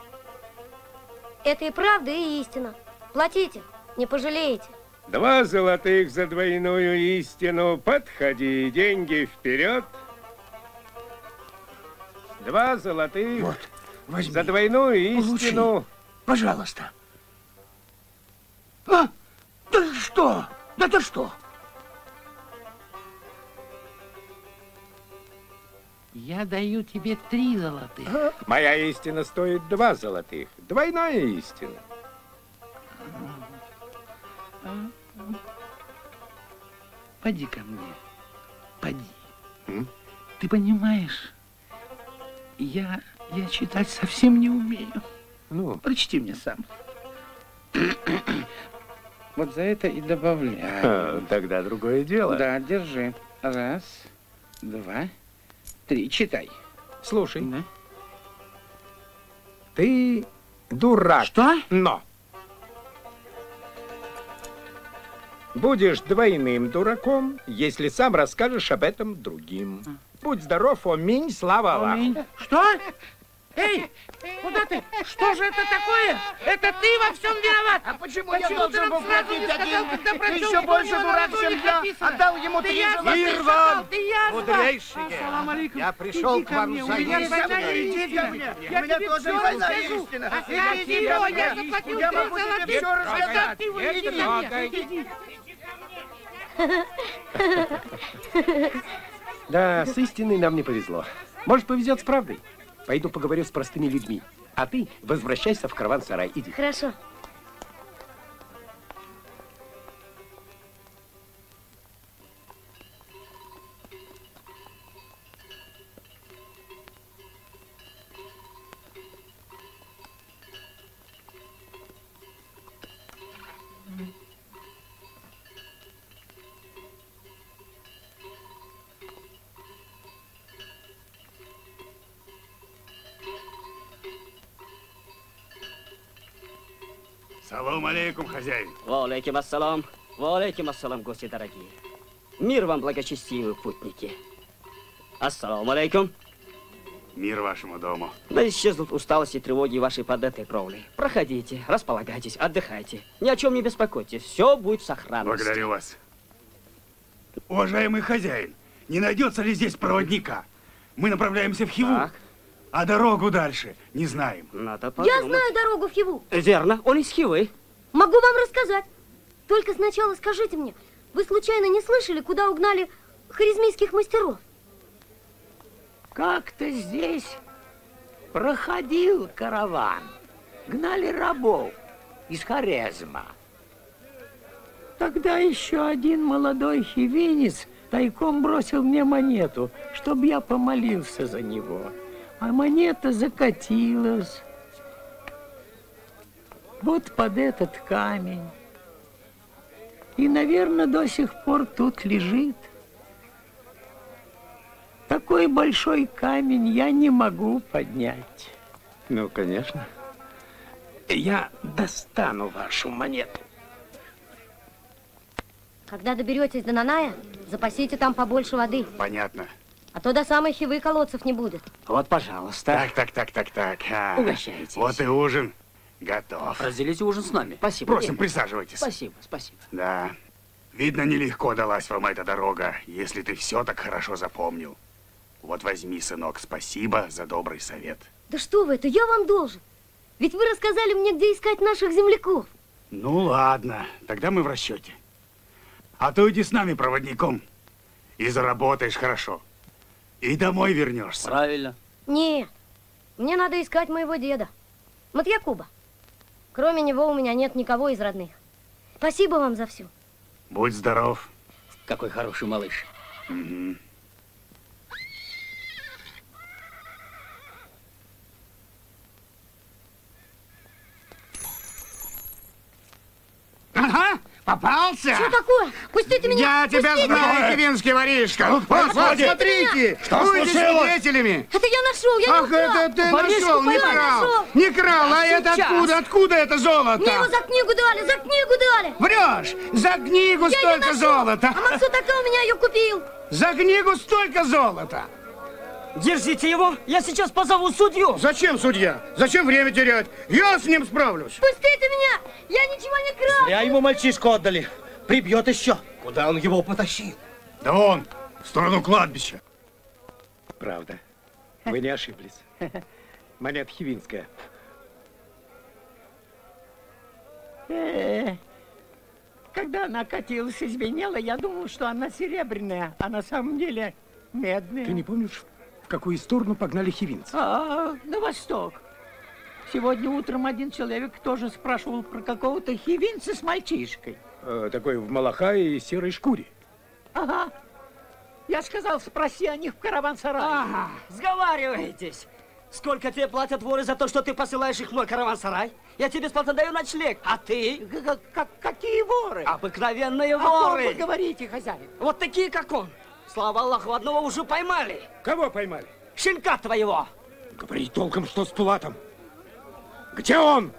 Это и правда, и истина. Платите, не пожалеете. Два золотых за двойную истину. Подходи, деньги вперед. Два золотых Вот, возьми. за двойную Получи. истину. Пожалуйста. А? Да что? Да ты что? Я даю тебе три золотых. Моя истина стоит два золотых. Двойная истина. Поди ко мне. Поди. М? Ты понимаешь, я Я читать совсем не умею. Ну? Прочти мне сам. Вот за это и добавляю. А, тогда другое дело. Да, держи. Раз, два, три. Читай. Слушай. Ты дурак. Что? Но. Будешь двойным дураком, если сам расскажешь об этом другим. Будь здоров, аминь, слава Аллаху. Что? Эй, куда ты? Что же это такое? Это ты во всем виноват. А почему, я должен был платить один? Ты еще больше дурак, чем я. Отдал ему Ты три золотых. ты сказал, ты язва. Мудрейшие, я пришел Иди к вам за у меня истиной. двойная Иди истина. ко мне. Я меня тебе тоже расскажу. истина. А Иди я ко тебе, мне. я заплатил Я три могу тебе золотых. всё рассказать. Ты Иди ко мне. мне. Иди. Да, с истиной нам не повезло. Может, повезет с правдой. Пойду поговорю с простыми людьми. А ты возвращайся в караван-сарай. Иди. Хорошо. Хозяин. Валейкум ассалам. Валейкум ассалам, гости дорогие. Мир вам, благочестивые путники. Ассаламу алейкум. Мир вашему дому. Да исчезнут усталости и тревоги вашей под этой кровлей. Проходите, располагайтесь, отдыхайте. Ни о чем не беспокойтесь. Все будет в сохранности. Благодарю вас. Уважаемый хозяин, не найдется ли здесь проводника? Мы направляемся в Хиву, а дорогу дальше не знаем. Надо Я знаю дорогу в Хиву. Верно, он из Хивы. Могу вам рассказать. Только сначала скажите мне, вы случайно не слышали, куда угнали харизмийских мастеров? Как-то здесь проходил караван. Гнали рабов из Хорезма. Тогда еще один молодой хивинец тайком бросил мне монету, чтобы я помолился за него. А монета закатилась. Вот под этот камень. И, наверное, до сих пор тут лежит. Такой большой камень я не могу поднять. Ну, конечно. Я достану вашу монету. Когда доберетесь до Наная, запасите там побольше воды, Понятно. а то до самой Хивы колодцев не будет. Вот, пожалуйста. Так, так, так, так, так. А, Угощайтесь. Вот и ужин готов. Разделите ужин с нами. Спасибо. Просим, Нет. присаживайтесь. Спасибо, спасибо. Да. Видно, нелегко далась вам эта дорога, если ты все так хорошо запомнил. Вот возьми, сынок, спасибо за добрый совет. Да что вы, это я вам должен. Ведь вы рассказали мне, где искать наших земляков. Ну ладно, тогда мы в расчете. А то иди с нами проводником и заработаешь хорошо. И домой вернешься. Правильно. Нет, мне надо искать моего деда, Матьякуба. Кроме него у меня нет никого из родных. Спасибо вам за все. Будь здоров. Какой хороший малыш. Мгм. Ага, попался. Что такое? Пустите меня! Я тебя знаю, кивинский воришка. Вот, вот, происходит? смотрите. Что Будете случилось? свидетелями. Это я нашел, я Ах, не украл! это ты Воришку нашел, не крал. Не крал, а А это откуда? Откуда это Мне его золото? за книгу дали, за книгу дали! Врешь! За книгу Я столько золота! А Максу такой у меня ее купил! За книгу столько золота! Держите его, я сейчас позову судью. Зачем судья? Зачем время терять? Я с ним справлюсь. Пустите меня! Я ничего не крал! Зря ему мальчишку отдали. Прибьет еще. Куда он его потащил? Да он, в сторону кладбища. Правда. Вы не ошиблись. Монета хивинская. Э, Когда она катилась и звенела, я думал, что она серебряная, а на самом деле медная. Ты не помнишь, в какую сторону погнали хивинцы? А, на восток. Сегодня утром один человек тоже спрашивал про какого-то хивинца с мальчишкой. Э, такой в малахае и серой шкуре. Ага. Я сказал, спроси о них в караван-сарае. Ага, сговариваетесь. Сколько тебе платят воры за то, что ты посылаешь их в мой караван-сарай? Я тебе бесплатно даю ночлег, а ты? Как, какие воры? Обыкновенные О ком воры. вы говорите, хозяин? Вот такие, как он. Слава Аллаху, одного уже поймали. Кого поймали? Щенка твоего. Говори толком, что с Пулатом. Где он?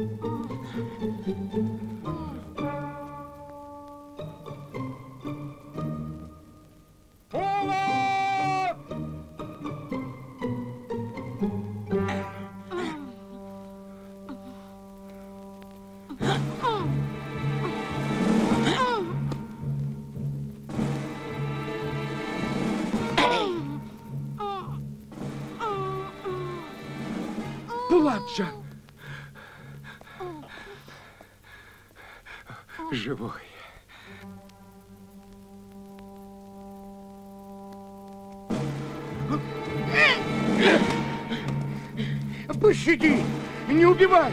Пуладжа! Живой. Пощади! Не убивай!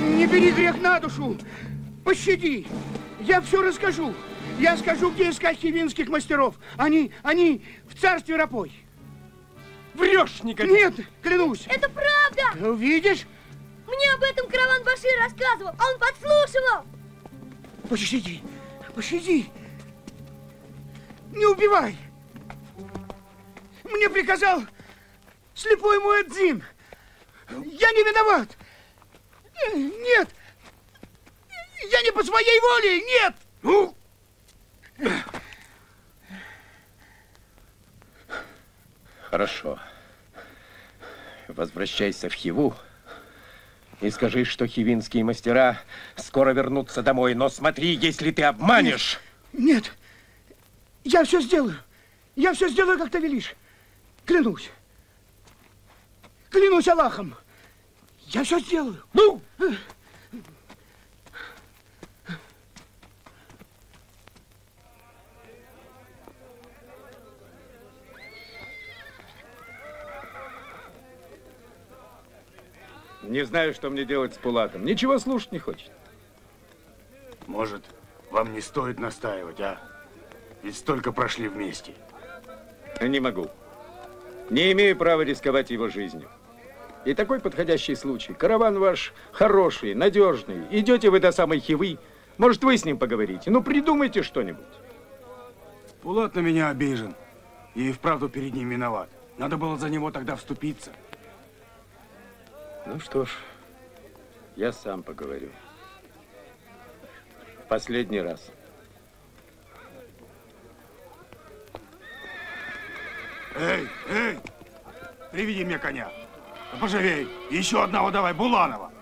Не бери грех на душу! Пощади! Я все расскажу! Я скажу, где искать хивинских мастеров. Они, они в царстве рапой. Врешь, негодяй! Нет, клянусь! Это правда! Увидишь? Мне об этом Караван Башир рассказывал, а он подслушивал. Пощади! Пощади! Не убивай! Мне приказал слепой Муэдзин. Я не виноват! Нет! Я не по своей воле! Нет! Ну! Хорошо. Возвращайся в Хиву и скажи, что хивинские мастера скоро вернутся домой. Но смотри, если ты обманешь... Нет! Я все сделаю! Я все сделаю, как ты велишь! Клянусь! Клянусь Аллахом! Я все сделаю! Ну! Не знаю, что мне делать с Пулатом. Ничего слушать не хочет. Может, вам не стоит настаивать, а? Ведь столько прошли вместе. Не могу. Не имею права рисковать его жизнью. И такой подходящий случай. Караван ваш хороший, надежный. Идете вы до самой Хивы. Может, вы с ним поговорите. Ну, придумайте что-нибудь. Пулат на меня обижен. Я и вправду перед ним виноват. Надо было за него тогда вступиться. Ну что ж, я сам поговорю. Последний раз. Эй, эй! Приведи мне коня. Да поживей. Еще одного давай, Буланова.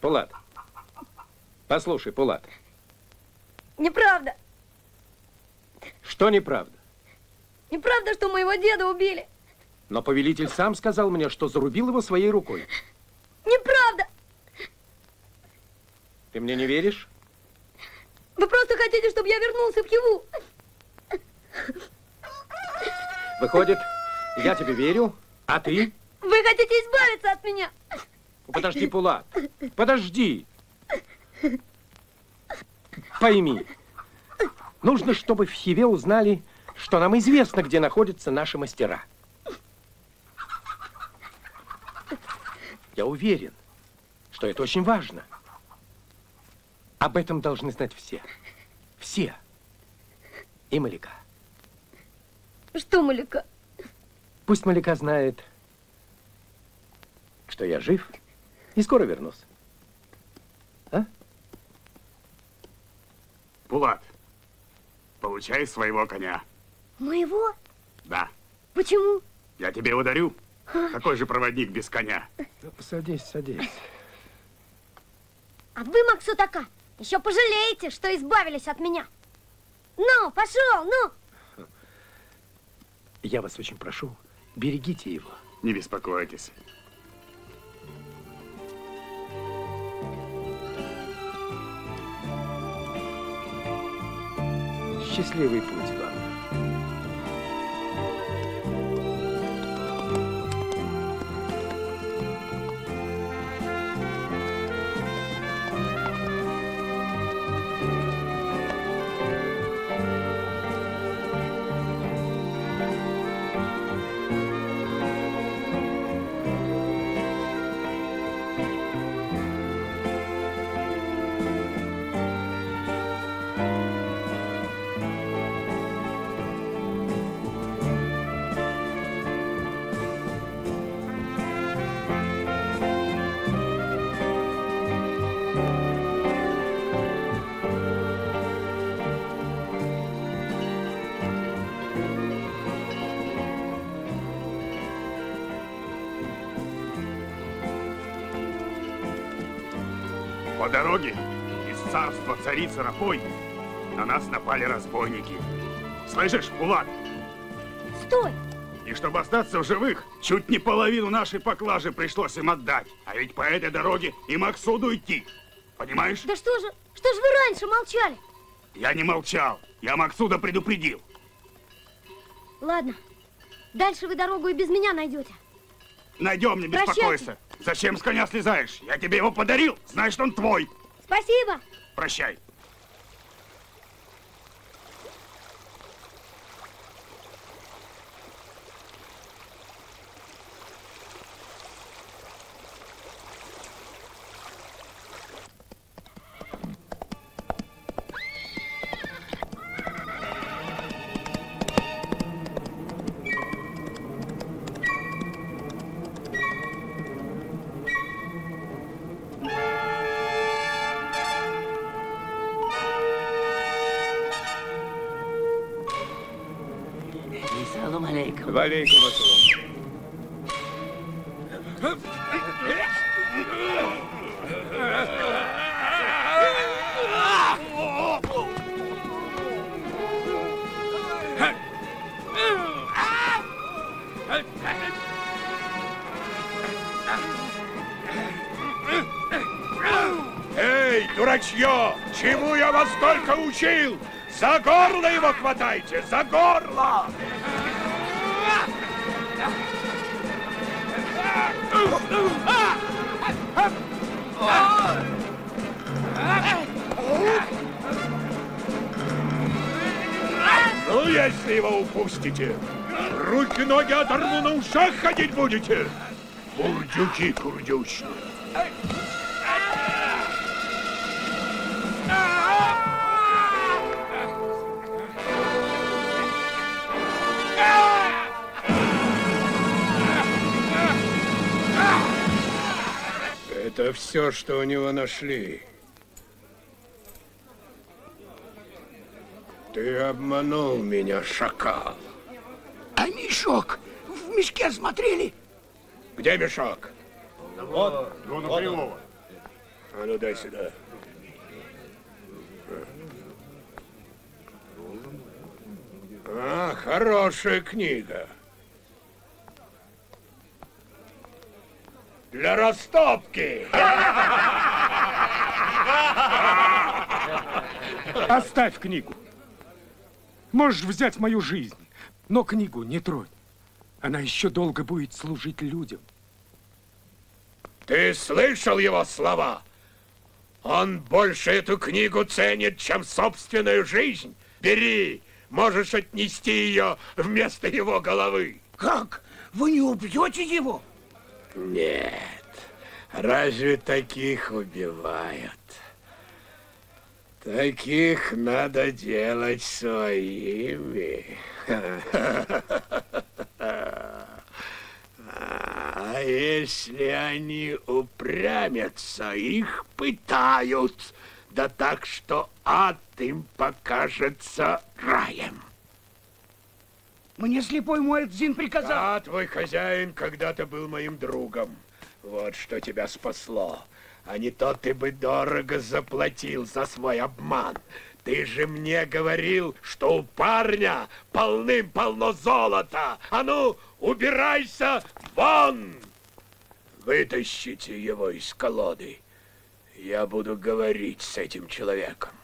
Пулат. Послушай, Пулат. Неправда. Что неправда? Неправда, что моего деда убили. Но повелитель сам сказал мне, что зарубил его своей рукой. Неправда. Ты мне не веришь? Вы просто хотите, чтобы я вернулся в Хиву. Выходит, я тебе верю, а ты? Вы хотите избавиться от меня. Подожди, Пулат, подожди. Пойми, нужно, чтобы в Хиве узнали, что нам известно, где находятся наши мастера. Я уверен, что это очень важно. Об этом должны знать все. Все. И Малика. Что, Малика? Пусть Малика знает, что я жив и скоро вернусь. Пулат, получай своего коня. Моего? Да, Почему? я тебе ударю. Какой же проводник без коня? Садись, садись. А вы, Максутака, еще пожалеете, что избавились от меня. Ну, пошел, ну. Я вас очень прошу, берегите его. Не беспокойтесь. Счастливый путь Рапой на нас напали разбойники. Слышишь, Булат? Стой! И чтобы остаться в живых, чуть не половину нашей поклажи пришлось им отдать. А ведь по этой дороге и Максуду идти. Понимаешь? Да что же, что же вы раньше молчали? Я не молчал. Я Максуда предупредил. Ладно, дальше вы дорогу и без меня найдете. Найдем, не Прощайте. беспокойся. Зачем с коня слезаешь? Я тебе его подарил, значит, он твой. Спасибо. Прощай. Только учил? За горло его хватайте! За горло! Ну, если его упустите, руки-ноги оторву на ушах ходить будете. Бурдюки курдючные. Это все, что у него нашли. Ты обманул меня, шакал. А мешок в мешке смотрели? Где мешок? Вот, вон у Крылова. А ну дай сюда. А, хорошая книга. Для растопки. Оставь книгу. Можешь взять мою жизнь, но книгу не тронь. Она еще долго будет служить людям. Ты слышал его слова? Он больше эту книгу ценит, чем собственную жизнь. Бери, можешь отнести ее вместо его головы. Как? Вы не убьете его? Нет. Разве таких убивают? Таких надо делать своими. А если они упрямятся, их пытают, да так, что ад им покажется раем. Мне слепой Муэдзин приказал. Да, твой хозяин когда-то был моим другом. Вот что тебя спасло. А не то ты бы дорого заплатил за свой обман. Ты же мне говорил, что у парня полным-полно золота. А ну, убирайся вон! Вытащите его из колоды. Я буду говорить с этим человеком.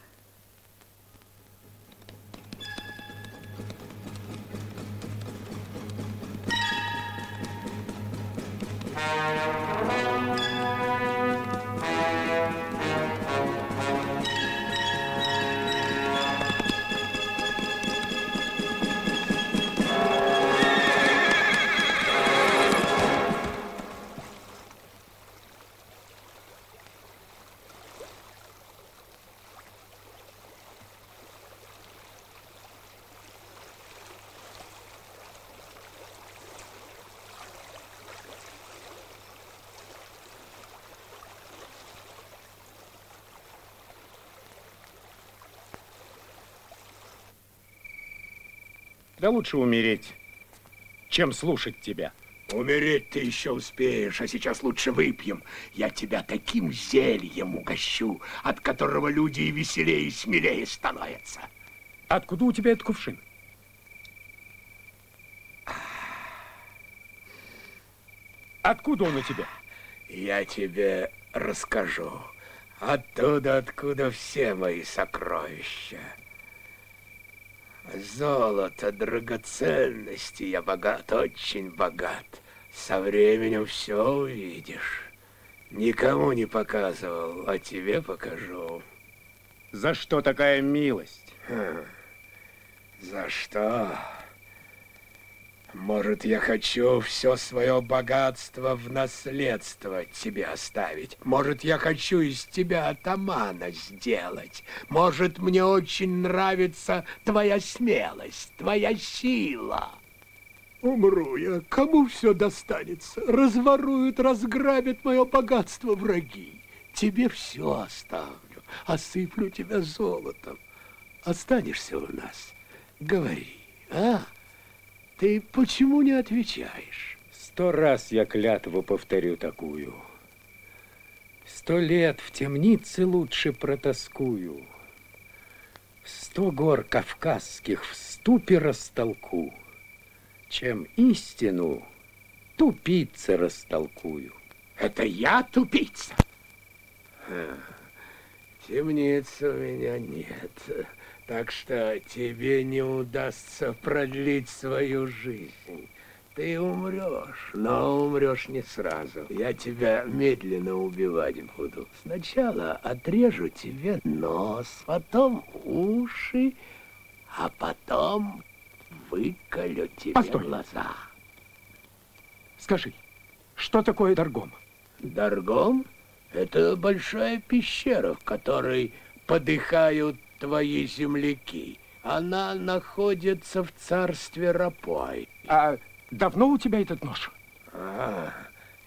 Música Да лучше умереть, чем слушать тебя. Умереть ты еще успеешь, а сейчас лучше выпьем. Я тебя таким зельем угощу, от которого люди и веселее, и смелее становятся. Откуда у тебя этот кувшин? Откуда он у тебя? Я тебе расскажу. Оттуда, откуда все мои сокровища. Золото, драгоценности, я богат, очень богат. Со временем все увидишь. Никому не показывал, а тебе покажу. За что такая милость? Хм. За что? Может, я хочу все свое богатство в наследство тебе оставить. Может, я хочу из тебя атамана сделать. Может, мне очень нравится твоя смелость, твоя сила. Умру я, кому все достанется? Разворуют, разграбят мое богатство враги. Тебе все оставлю, осыплю тебя золотом. Останешься у нас, говори, а? Ты почему не отвечаешь? Сто раз я клятву повторю такую. Сто лет в темнице лучше протаскую. Сто гор кавказских в ступе растолку, чем истину тупица растолкую. Это я тупица? Темницы у меня нет. Так что тебе не удастся продлить свою жизнь. Ты умрешь, но умрешь не сразу. Я тебя медленно убивать буду. Сначала отрежу тебе нос, потом уши, а потом выколю тебе Постой. глаза. Скажи, что такое Даргом? Даргом — это большая пещера, в которой подыхают твои земляки. Она находится в царстве Рапой. А давно у тебя этот нож? А,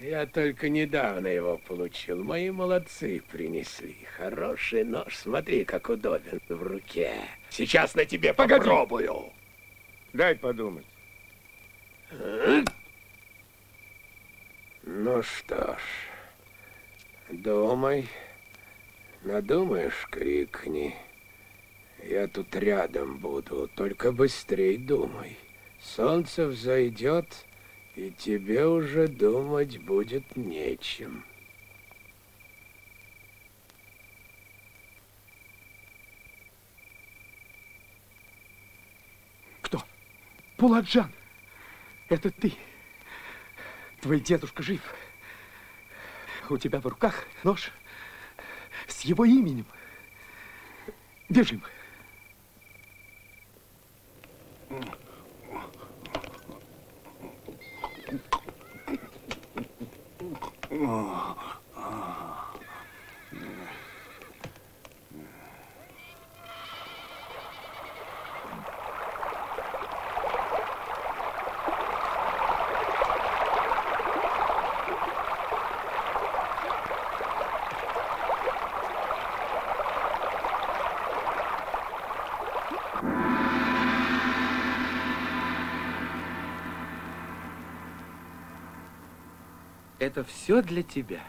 я только недавно его получил. Мои молодцы принесли. Хороший нож. Смотри, как удобен в руке. Сейчас на тебе Погоди. попробую. Дай подумать. Ну что ж, думай. Надумаешь, крикни. Я тут рядом буду, только быстрей думай. Солнце взойдет, и тебе уже думать будет нечем. Кто? Пуладжан. Это ты. Твой дедушка жив. У тебя в руках нож с его именем. Бежим. Oh. Это все для тебя.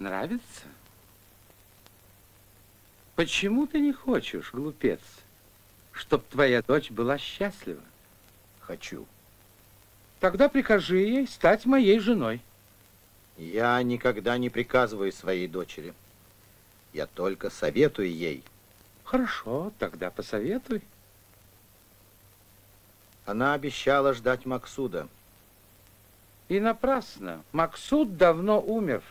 Нравится? Почему ты не хочешь, глупец, чтоб твоя дочь была счастлива? Хочу. Тогда прикажи ей стать моей женой. Я никогда не приказываю своей дочери. Я только советую ей. Хорошо, тогда посоветуй. Она обещала ждать Максуда. И напрасно. Максуд давно умер.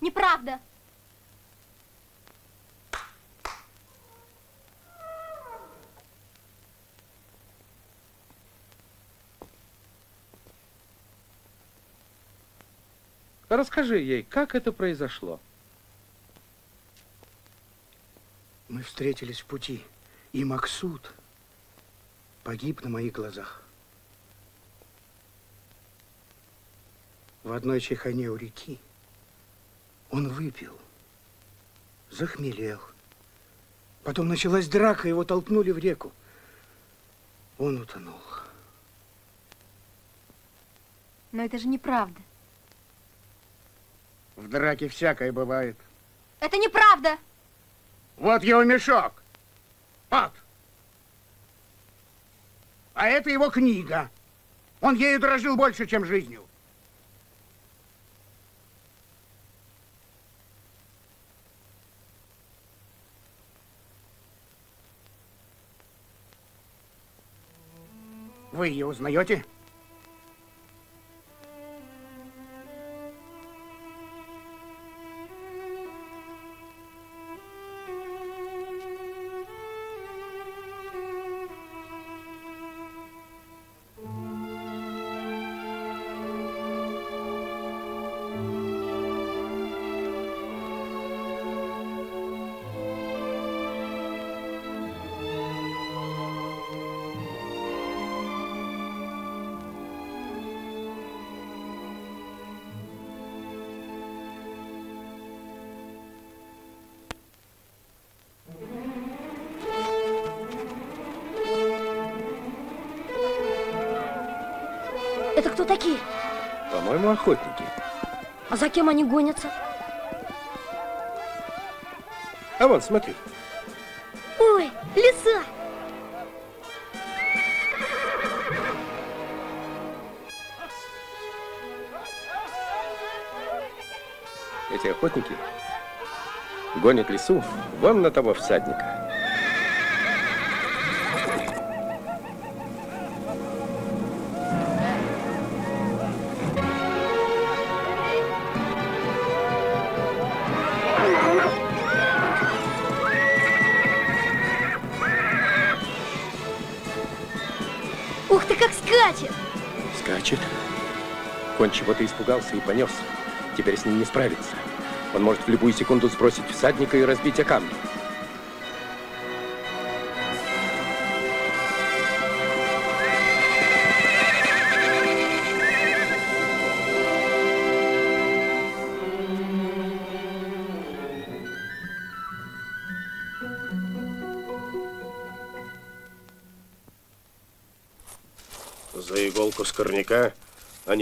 Неправда. Расскажи ей, как это произошло. Мы встретились в пути, и Максут погиб на моих глазах. В одной чайхане у реки он выпил, захмелел. Потом началась драка, его толкнули в реку. Он утонул. Но это же неправда. В драке всякое бывает. Это неправда! Вот его мешок. Вот. А это его книга. Он ею дорожил больше, чем жизнью. Вы ее узнаете? Они гонятся? А вон, смотри. Ой, лиса! Эти охотники гонят лису вон на того всадника. Конь чего-то испугался и понес. Теперь с ним не справиться. Он может в любую секунду сбросить всадника и разбить о камни.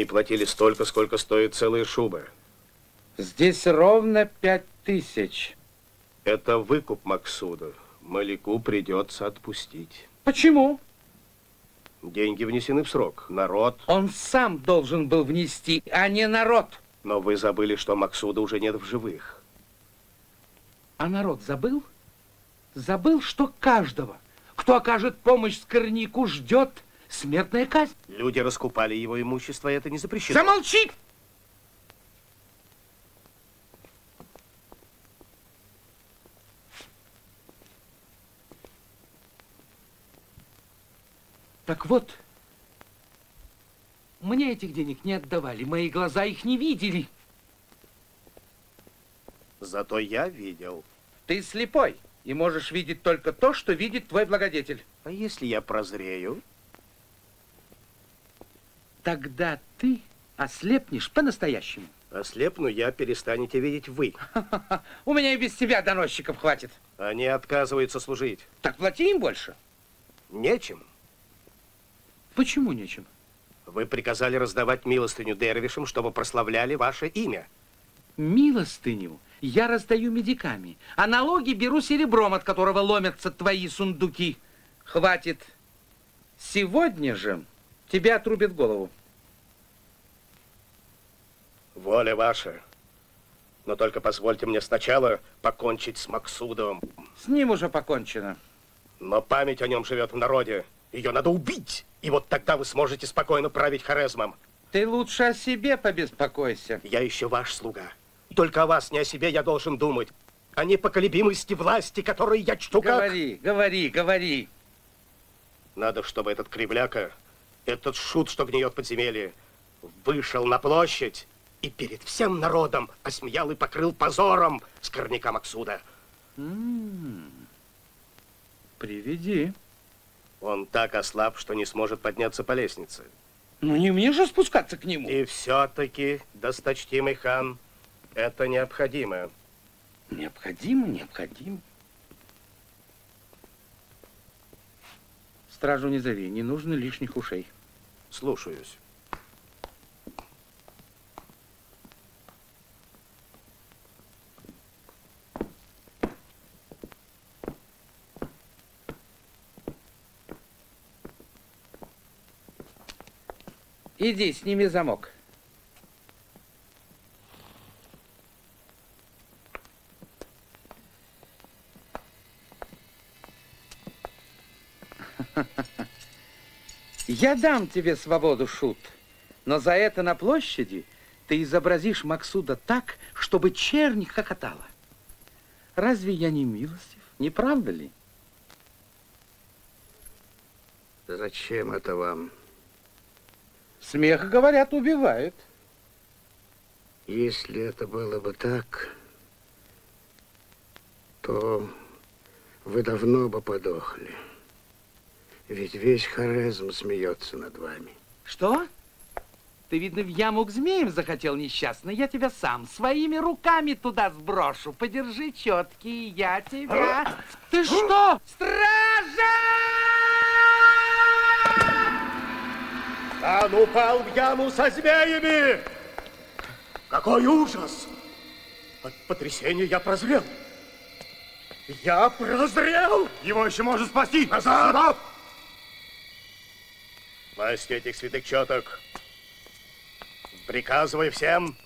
Платили столько, сколько стоит целая шуба. Здесь ровно пять тысяч. Это выкуп Максуда. Маляку придется отпустить. Почему? Деньги внесены в срок. Народ... Он сам должен был внести, а не народ. Но вы забыли, что Максуда уже нет в живых. А народ забыл? Забыл, что каждого, кто окажет помощь скорняку, ждет смертная казнь. Люди раскупали его имущество, и это не запрещено. Замолчи! Так вот, мне этих денег не отдавали, мои глаза их не видели. Зато я видел. Ты слепой и можешь видеть только то, что видит твой благодетель. А если я прозрею? Тогда ты ослепнешь по-настоящему. Ослепну я, перестанете видеть вы. У меня и без тебя доносчиков хватит. Они отказываются служить. Так плати им больше. Нечем. Почему нечем? Вы приказали раздавать милостыню дервишам, чтобы прославляли ваше имя. Милостыню я раздаю медиками, а налоги беру серебром, от которого ломятся твои сундуки. Хватит. Сегодня же тебе отрубят голову. Воля ваша. Но только позвольте мне сначала покончить с Максудовым. С ним уже покончено. Но память о нем живет в народе. Ее надо убить. И вот тогда вы сможете спокойно править Хорезмом. Ты лучше о себе побеспокойся. Я еще ваш слуга. Только о вас, не о себе я должен думать. О непоколебимости власти, которой я чту как... Говори, говори, говори. Надо, чтобы этот кривляка, этот шут, что гниет подземелье, вышел на площадь и перед всем народом осмеял и покрыл позором скорняка Максуда. М-м. Приведи. Он так ослаб, что не сможет подняться по лестнице. Ну не мне же спускаться к нему. И все-таки, досточтимый хан, это необходимо. Необходимо, необходимо. Стражу не зови, не нужно лишних ушей. Слушаюсь. Иди, сними замок. Я дам тебе свободу, Шут, но за это на площади ты изобразишь Максуда так, чтобы чернь хохотала. Разве я не милостив? Не правда ли? Зачем это вам? Смех, говорят, убивает. Если это было бы так, то вы давно бы подохли. Ведь весь Хорезм смеется над вами. Что? Ты, видно, в яму к змеям захотел несчастный. Я тебя сам своими руками туда сброшу. Подержи четкий, я тебя... Ты что? Стража! Он упал в яму со змеями! Какой ужас! От потрясения я прозрел. Я прозрел! Его еще можно спасти! Назад! Власть этих святых четок. Приказывай всем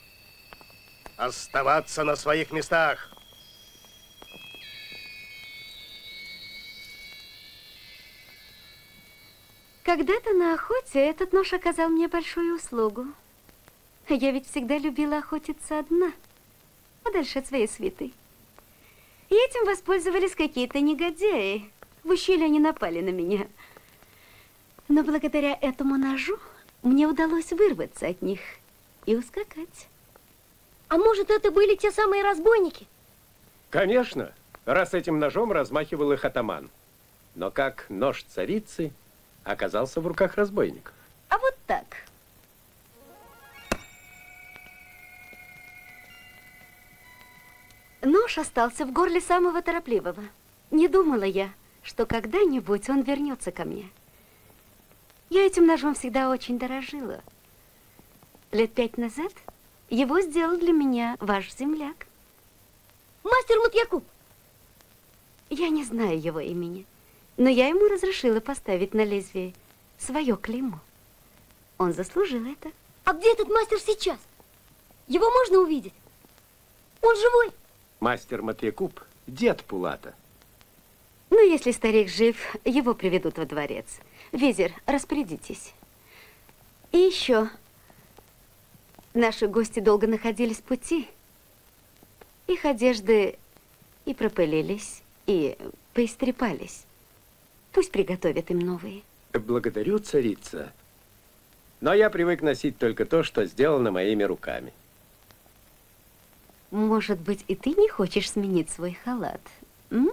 оставаться на своих местах. Когда-то на охоте этот нож оказал мне большую услугу. Я ведь всегда любила охотиться одна, подальше от своей свиты. И этим воспользовались какие-то негодяи. В ущелье они напали на меня. Но благодаря этому ножу мне удалось вырваться от них и ускакать. А может, это были те самые разбойники? Конечно, раз этим ножом размахивал их атаман. Но как нож царицы оказался в руках разбойников? А вот так. Нож остался в горле самого торопливого. Не думала я, что когда-нибудь он вернется ко мне. Я этим ножом всегда очень дорожила. Лет пять назад его сделал для меня ваш земляк. Мастер Мутьякуб! Я не знаю его имени, но я ему разрешила поставить на лезвие свое клеймо. Он заслужил это. А где этот мастер сейчас? Его можно увидеть? Он живой? Мастер Матвейкуб – дед Пулата. Ну, если старик жив, его приведут во дворец. Визер, распорядитесь. И еще. Наши гости долго находились в пути. Их одежды и пропылились, и поистрепались. Пусть приготовят им новые. Благодарю, царица. Но я привык носить только то, что сделано моими руками. Может быть, и ты не хочешь сменить свой халат? М?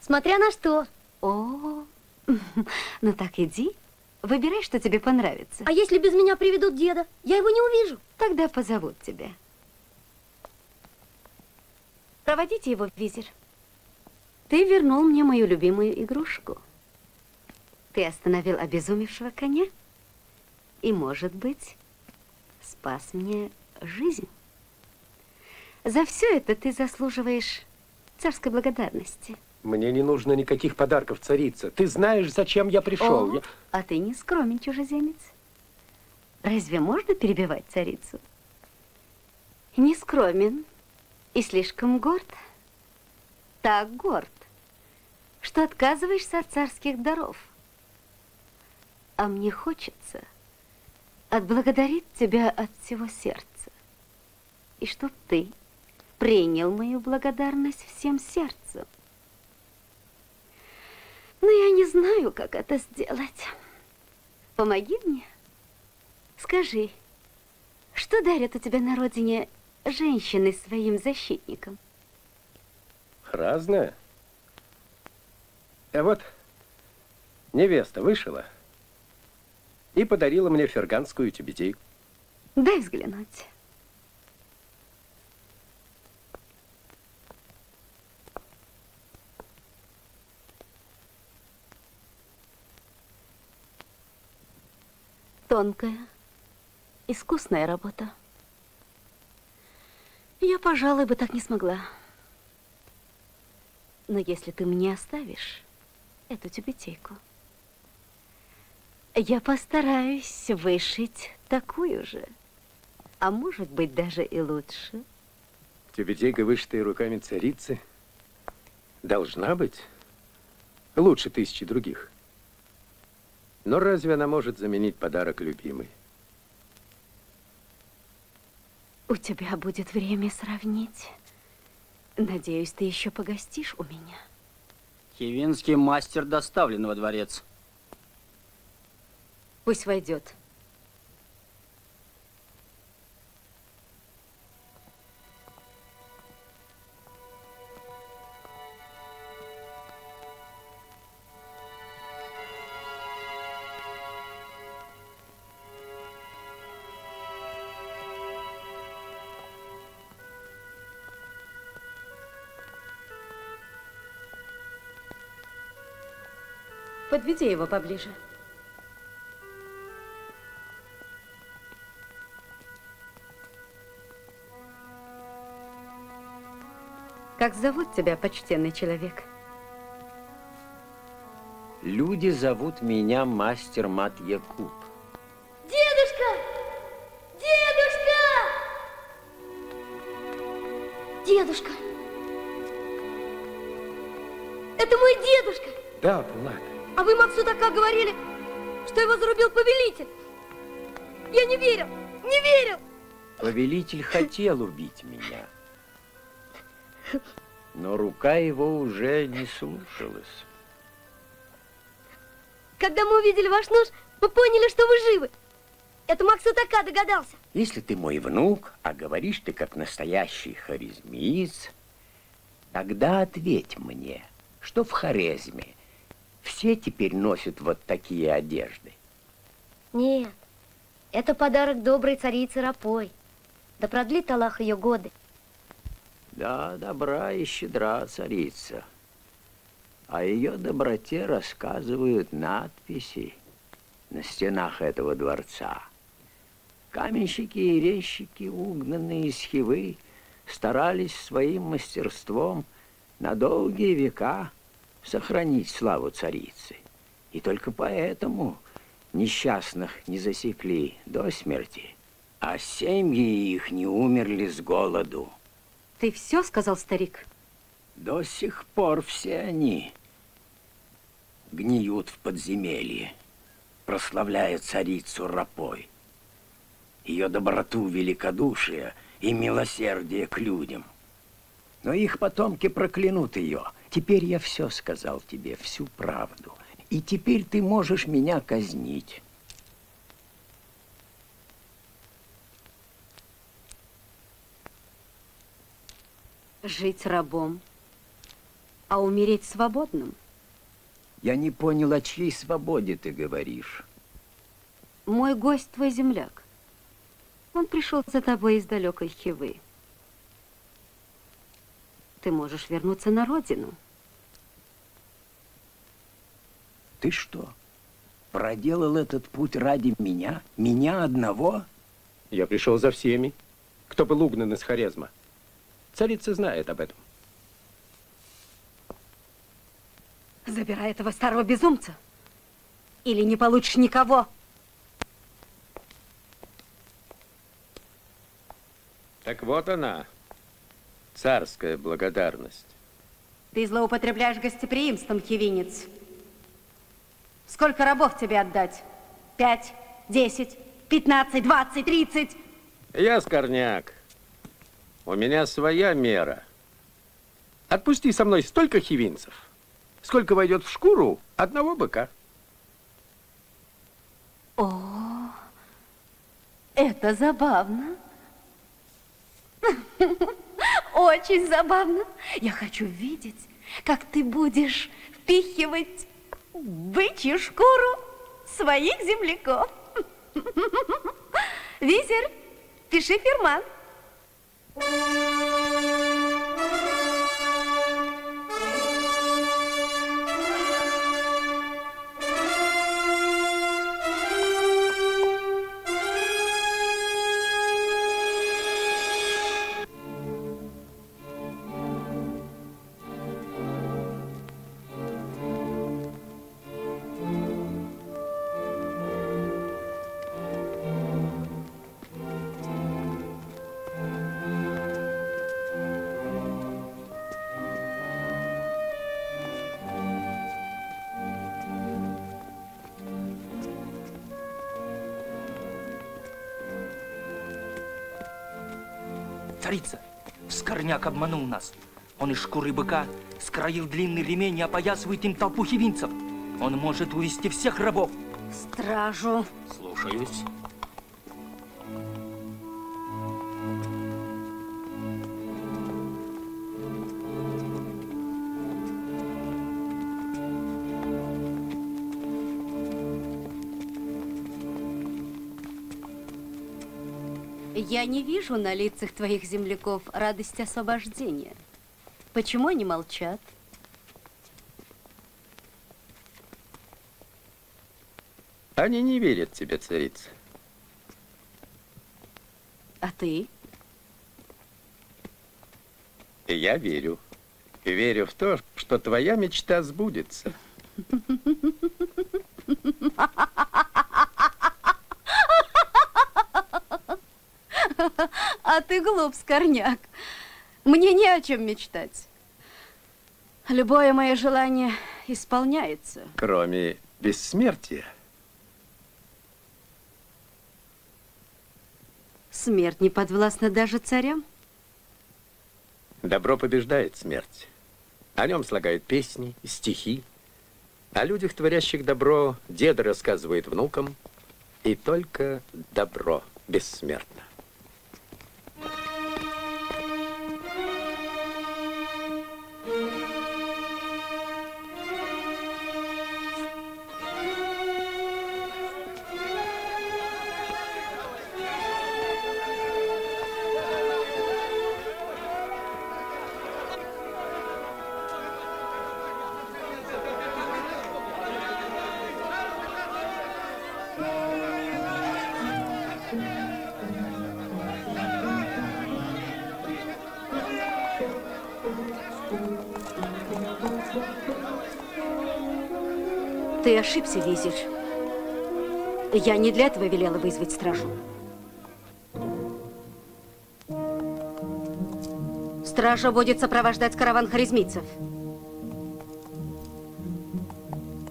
Смотря на что. О, ну так иди, выбирай, что тебе понравится. А если без меня приведут деда? Я его не увижу. Тогда позовут тебя. Проводите его в визер. Ты вернул мне мою любимую игрушку. Ты остановил обезумевшего коня и, может быть, спас мне жизнь. За все это ты заслуживаешь царской благодарности. Мне не нужно никаких подарков, царица. Ты знаешь, зачем я пришел. О, Я- а ты не скромен, чужеземец. Разве можно перебивать царицу? Не скромен и слишком горд. Так горд, что отказываешься от царских даров. А мне хочется отблагодарить тебя от всего сердца. И чтоб ты принял мою благодарность всем сердцем. Но я не знаю, как это сделать. Помоги мне. Скажи, что дарят у тебя на родине женщины своим защитникам? Разное. А вот невеста вышла и подарила мне ферганскую тюбетейку. Дай взглянуть. Тонкая, искусная работа. Я, пожалуй, бы так не смогла. Но если ты мне оставишь эту тюбетейку, Я постараюсь вышить такую же. А может быть, даже и лучше. Тюбетейка, вышитая руками царицы, должна быть лучше тысячи других. Но разве она может заменить подарок любимой? У тебя будет время сравнить. Надеюсь, ты еще погостишь у меня. Хивинский мастер доставлен во дворец. Пусть войдет. Подведи его поближе. Как зовут тебя, почтенный человек? Люди зовут меня мастер Мат Якуб. Дедушка! Дедушка! Дедушка! Это мой дедушка! Да, Булат. А вы Максу так говорили, что его зарубил повелитель. Я не верил, не верил. Повелитель хотел убить меня. Но рука его уже не слушалась. Когда мы увидели ваш нож, мы поняли, что вы живы. Это Максу така догадался. Если ты мой внук, а говоришь ты как настоящий харизмиец, тогда ответь мне, что в Хорезме все теперь носят вот такие одежды. Нет, это подарок доброй царицы Рапой. Да продлит Аллах ее годы. Да, добра и щедра царица. О ее доброте рассказывают надписи на стенах этого дворца. Каменщики и резчики, угнанные из Хивы, старались своим мастерством на долгие века сохранить славу царицы. И только поэтому несчастных не засекли до смерти, а семьи их не умерли с голоду. Ты все сказал, старик? До сих пор все они гниют в подземелье, прославляя царицу Рапой, ее доброту, великодушие и милосердие к людям. Но их потомки проклянут ее. Теперь я все сказал тебе, всю правду. И теперь ты можешь меня казнить. Жить рабом, а умереть свободным? Я не понял, о чьей свободе ты говоришь. Мой гость твой земляк. Он пришел за тобой из далекой Хивы. Ты можешь вернуться на родину. Ты что, проделал этот путь ради меня? Меня одного? Я пришел за всеми, кто был угнан из Хорезма. Царица знает об этом. Забирай этого старого безумца. Или не получишь никого. Так вот она, царская благодарность. Ты злоупотребляешь гостеприимством, хивинец. Сколько рабов тебе отдать? Пять, десять, пятнадцать, двадцать, тридцать? Я скорняк. У меня своя мера. Отпусти со мной столько хивинцев, сколько войдет в шкуру одного быка. О, это забавно. Очень забавно. Я хочу видеть, как ты будешь впихивать бычью шкуру своих земляков. Визер, пиши фирман. Царица, Скорняк обманул нас. Он из шкуры быка скроил длинный ремень и опоясывает им толпу хивинцев. Он может увести всех рабов. Стражу. Слушаюсь. Я не вижу на лицах твоих земляков радости освобождения. Почему они молчат? Они не верят тебе, царица. А ты? Я верю. Верю в то, что твоя мечта сбудется. А ты глуп, Скорняк. Мне не о чем мечтать. Любое мое желание исполняется. Кроме бессмертия. Смерть не подвластна даже царям. Добро побеждает смерть. О нем слагают песни, стихи. О людях, творящих добро, деда рассказывает внукам. И только добро бессмертно. Ошибся, визирь. Я не для этого велела вызвать стражу. Стража будет сопровождать караван харизмийцев.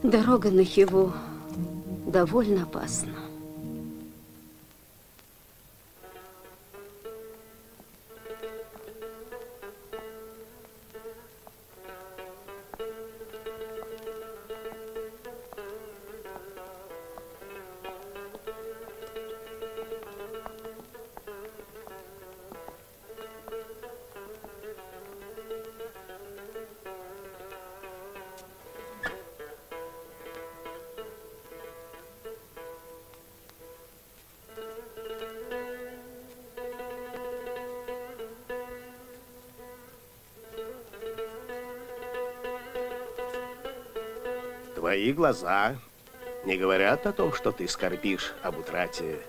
Дорога на Хиву довольно опасна. Глаза не говорят о том, что ты скорбишь об утрате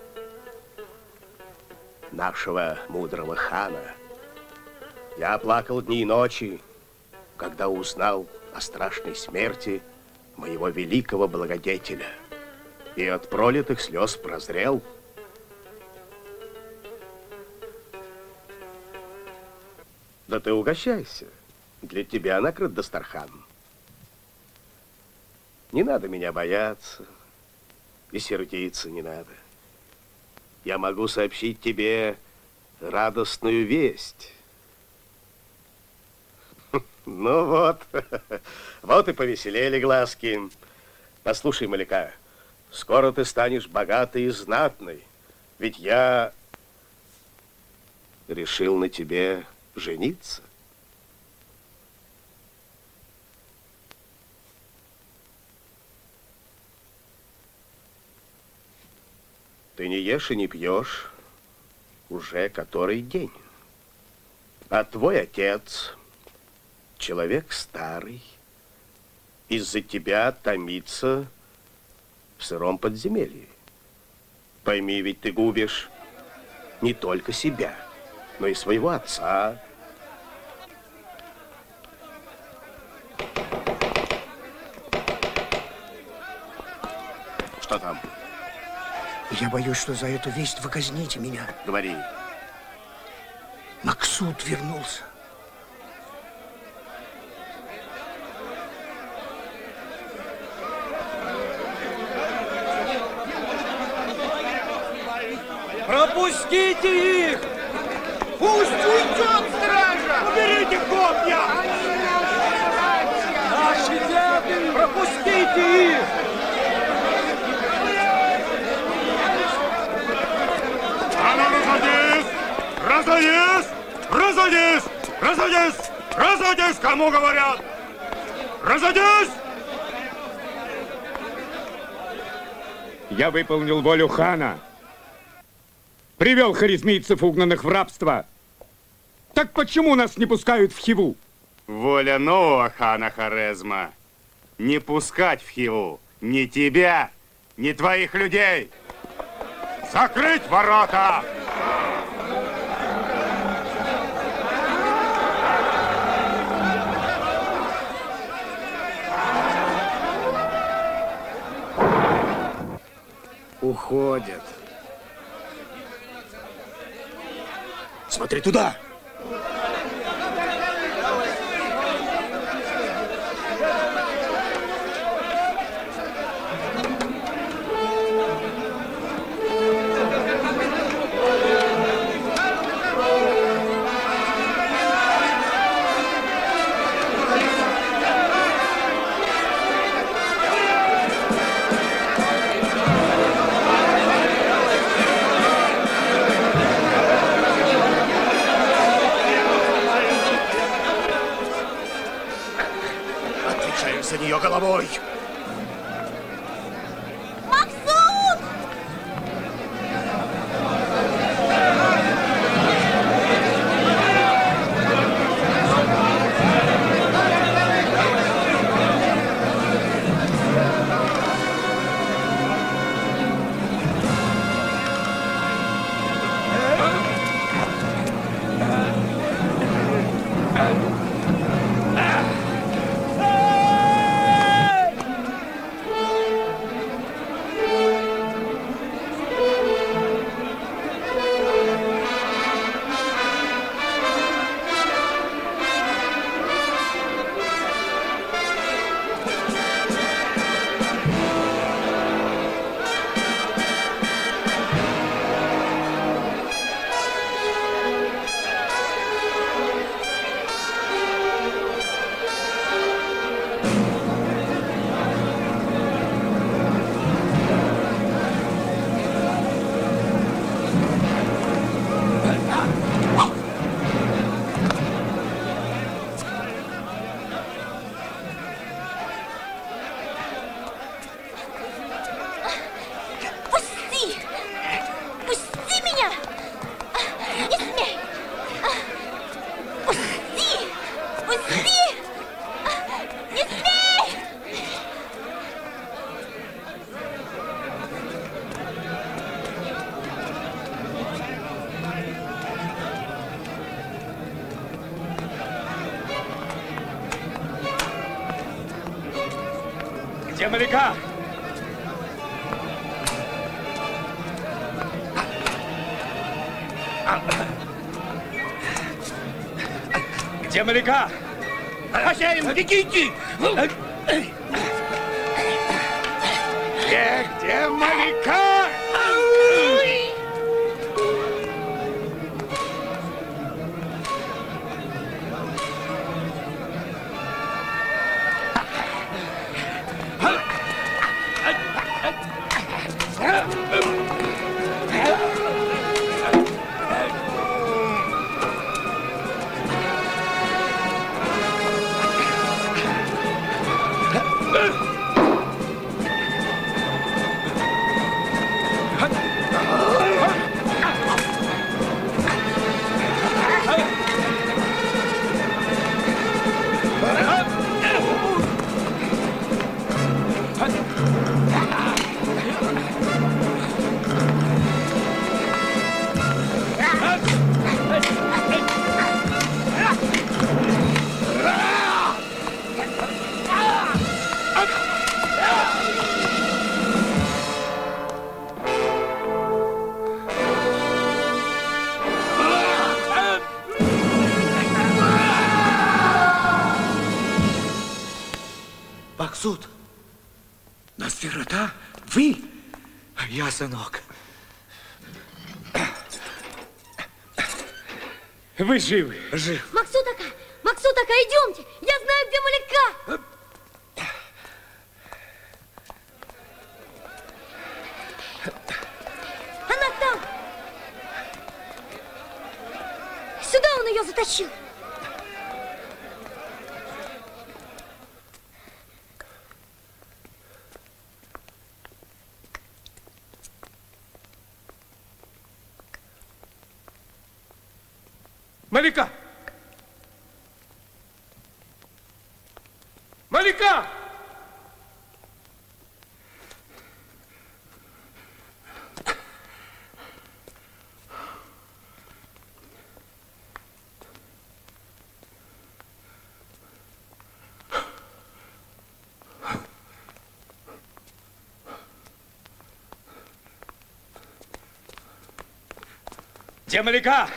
нашего мудрого хана. Я плакал дни и ночи, когда узнал о страшной смерти моего великого благодетеля. И от пролитых слез прозрел. Да ты угощайся. Для тебя накрыт Дастархан. Не надо меня бояться. И сердиться не надо. Я могу сообщить тебе радостную весть. Ну вот, вот и повеселели глазки. Послушай, Маляка, скоро ты станешь богатой и знатной. Ведь я решил на тебе жениться. Ешь и не пьешь уже который день. А твой отец, человек старый, из-за тебя томится в сыром подземелье. Пойми, ведь ты губишь не только себя, но и своего отца. Что там? Я боюсь, что за эту весть вы казните меня. Говори. Максут вернулся. Пропустите их! Пусть уйдет стража! Уберите копья! Наши деды! Пропустите их! А ну, разойдись! Разойдись! Разойдись! Разойдись! Разойдись! Кому говорят? Разойдись! Я выполнил волю хана. Привел харизмийцев, угнанных в рабство. Так почему нас не пускают в Хиву? Воля нового хана Хорезма. Не пускать в Хиву ни тебя, ни твоих людей. Закрыть ворота! Уходят. Смотри туда! Отвечаешь Где, моряка? Сынок. Вы живы? Жив. Максутака, Максутака, идемте. Я знаю, где Маляка. Она там. Сюда он ее затащил. Малика! Малика! Где Малика?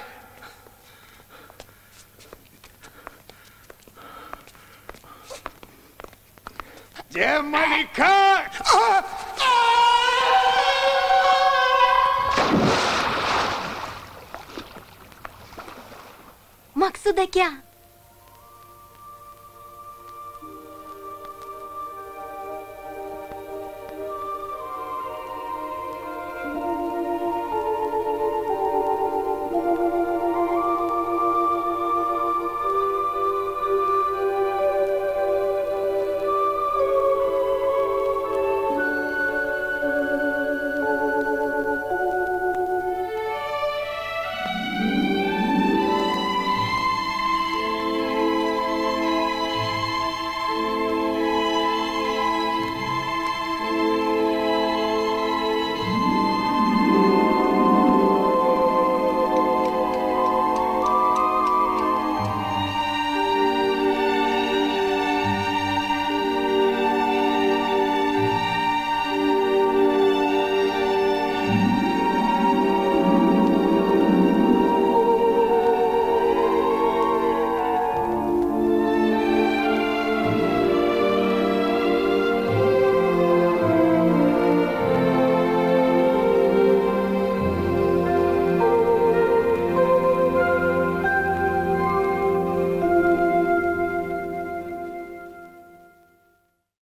Где Малика? А! Максудакян,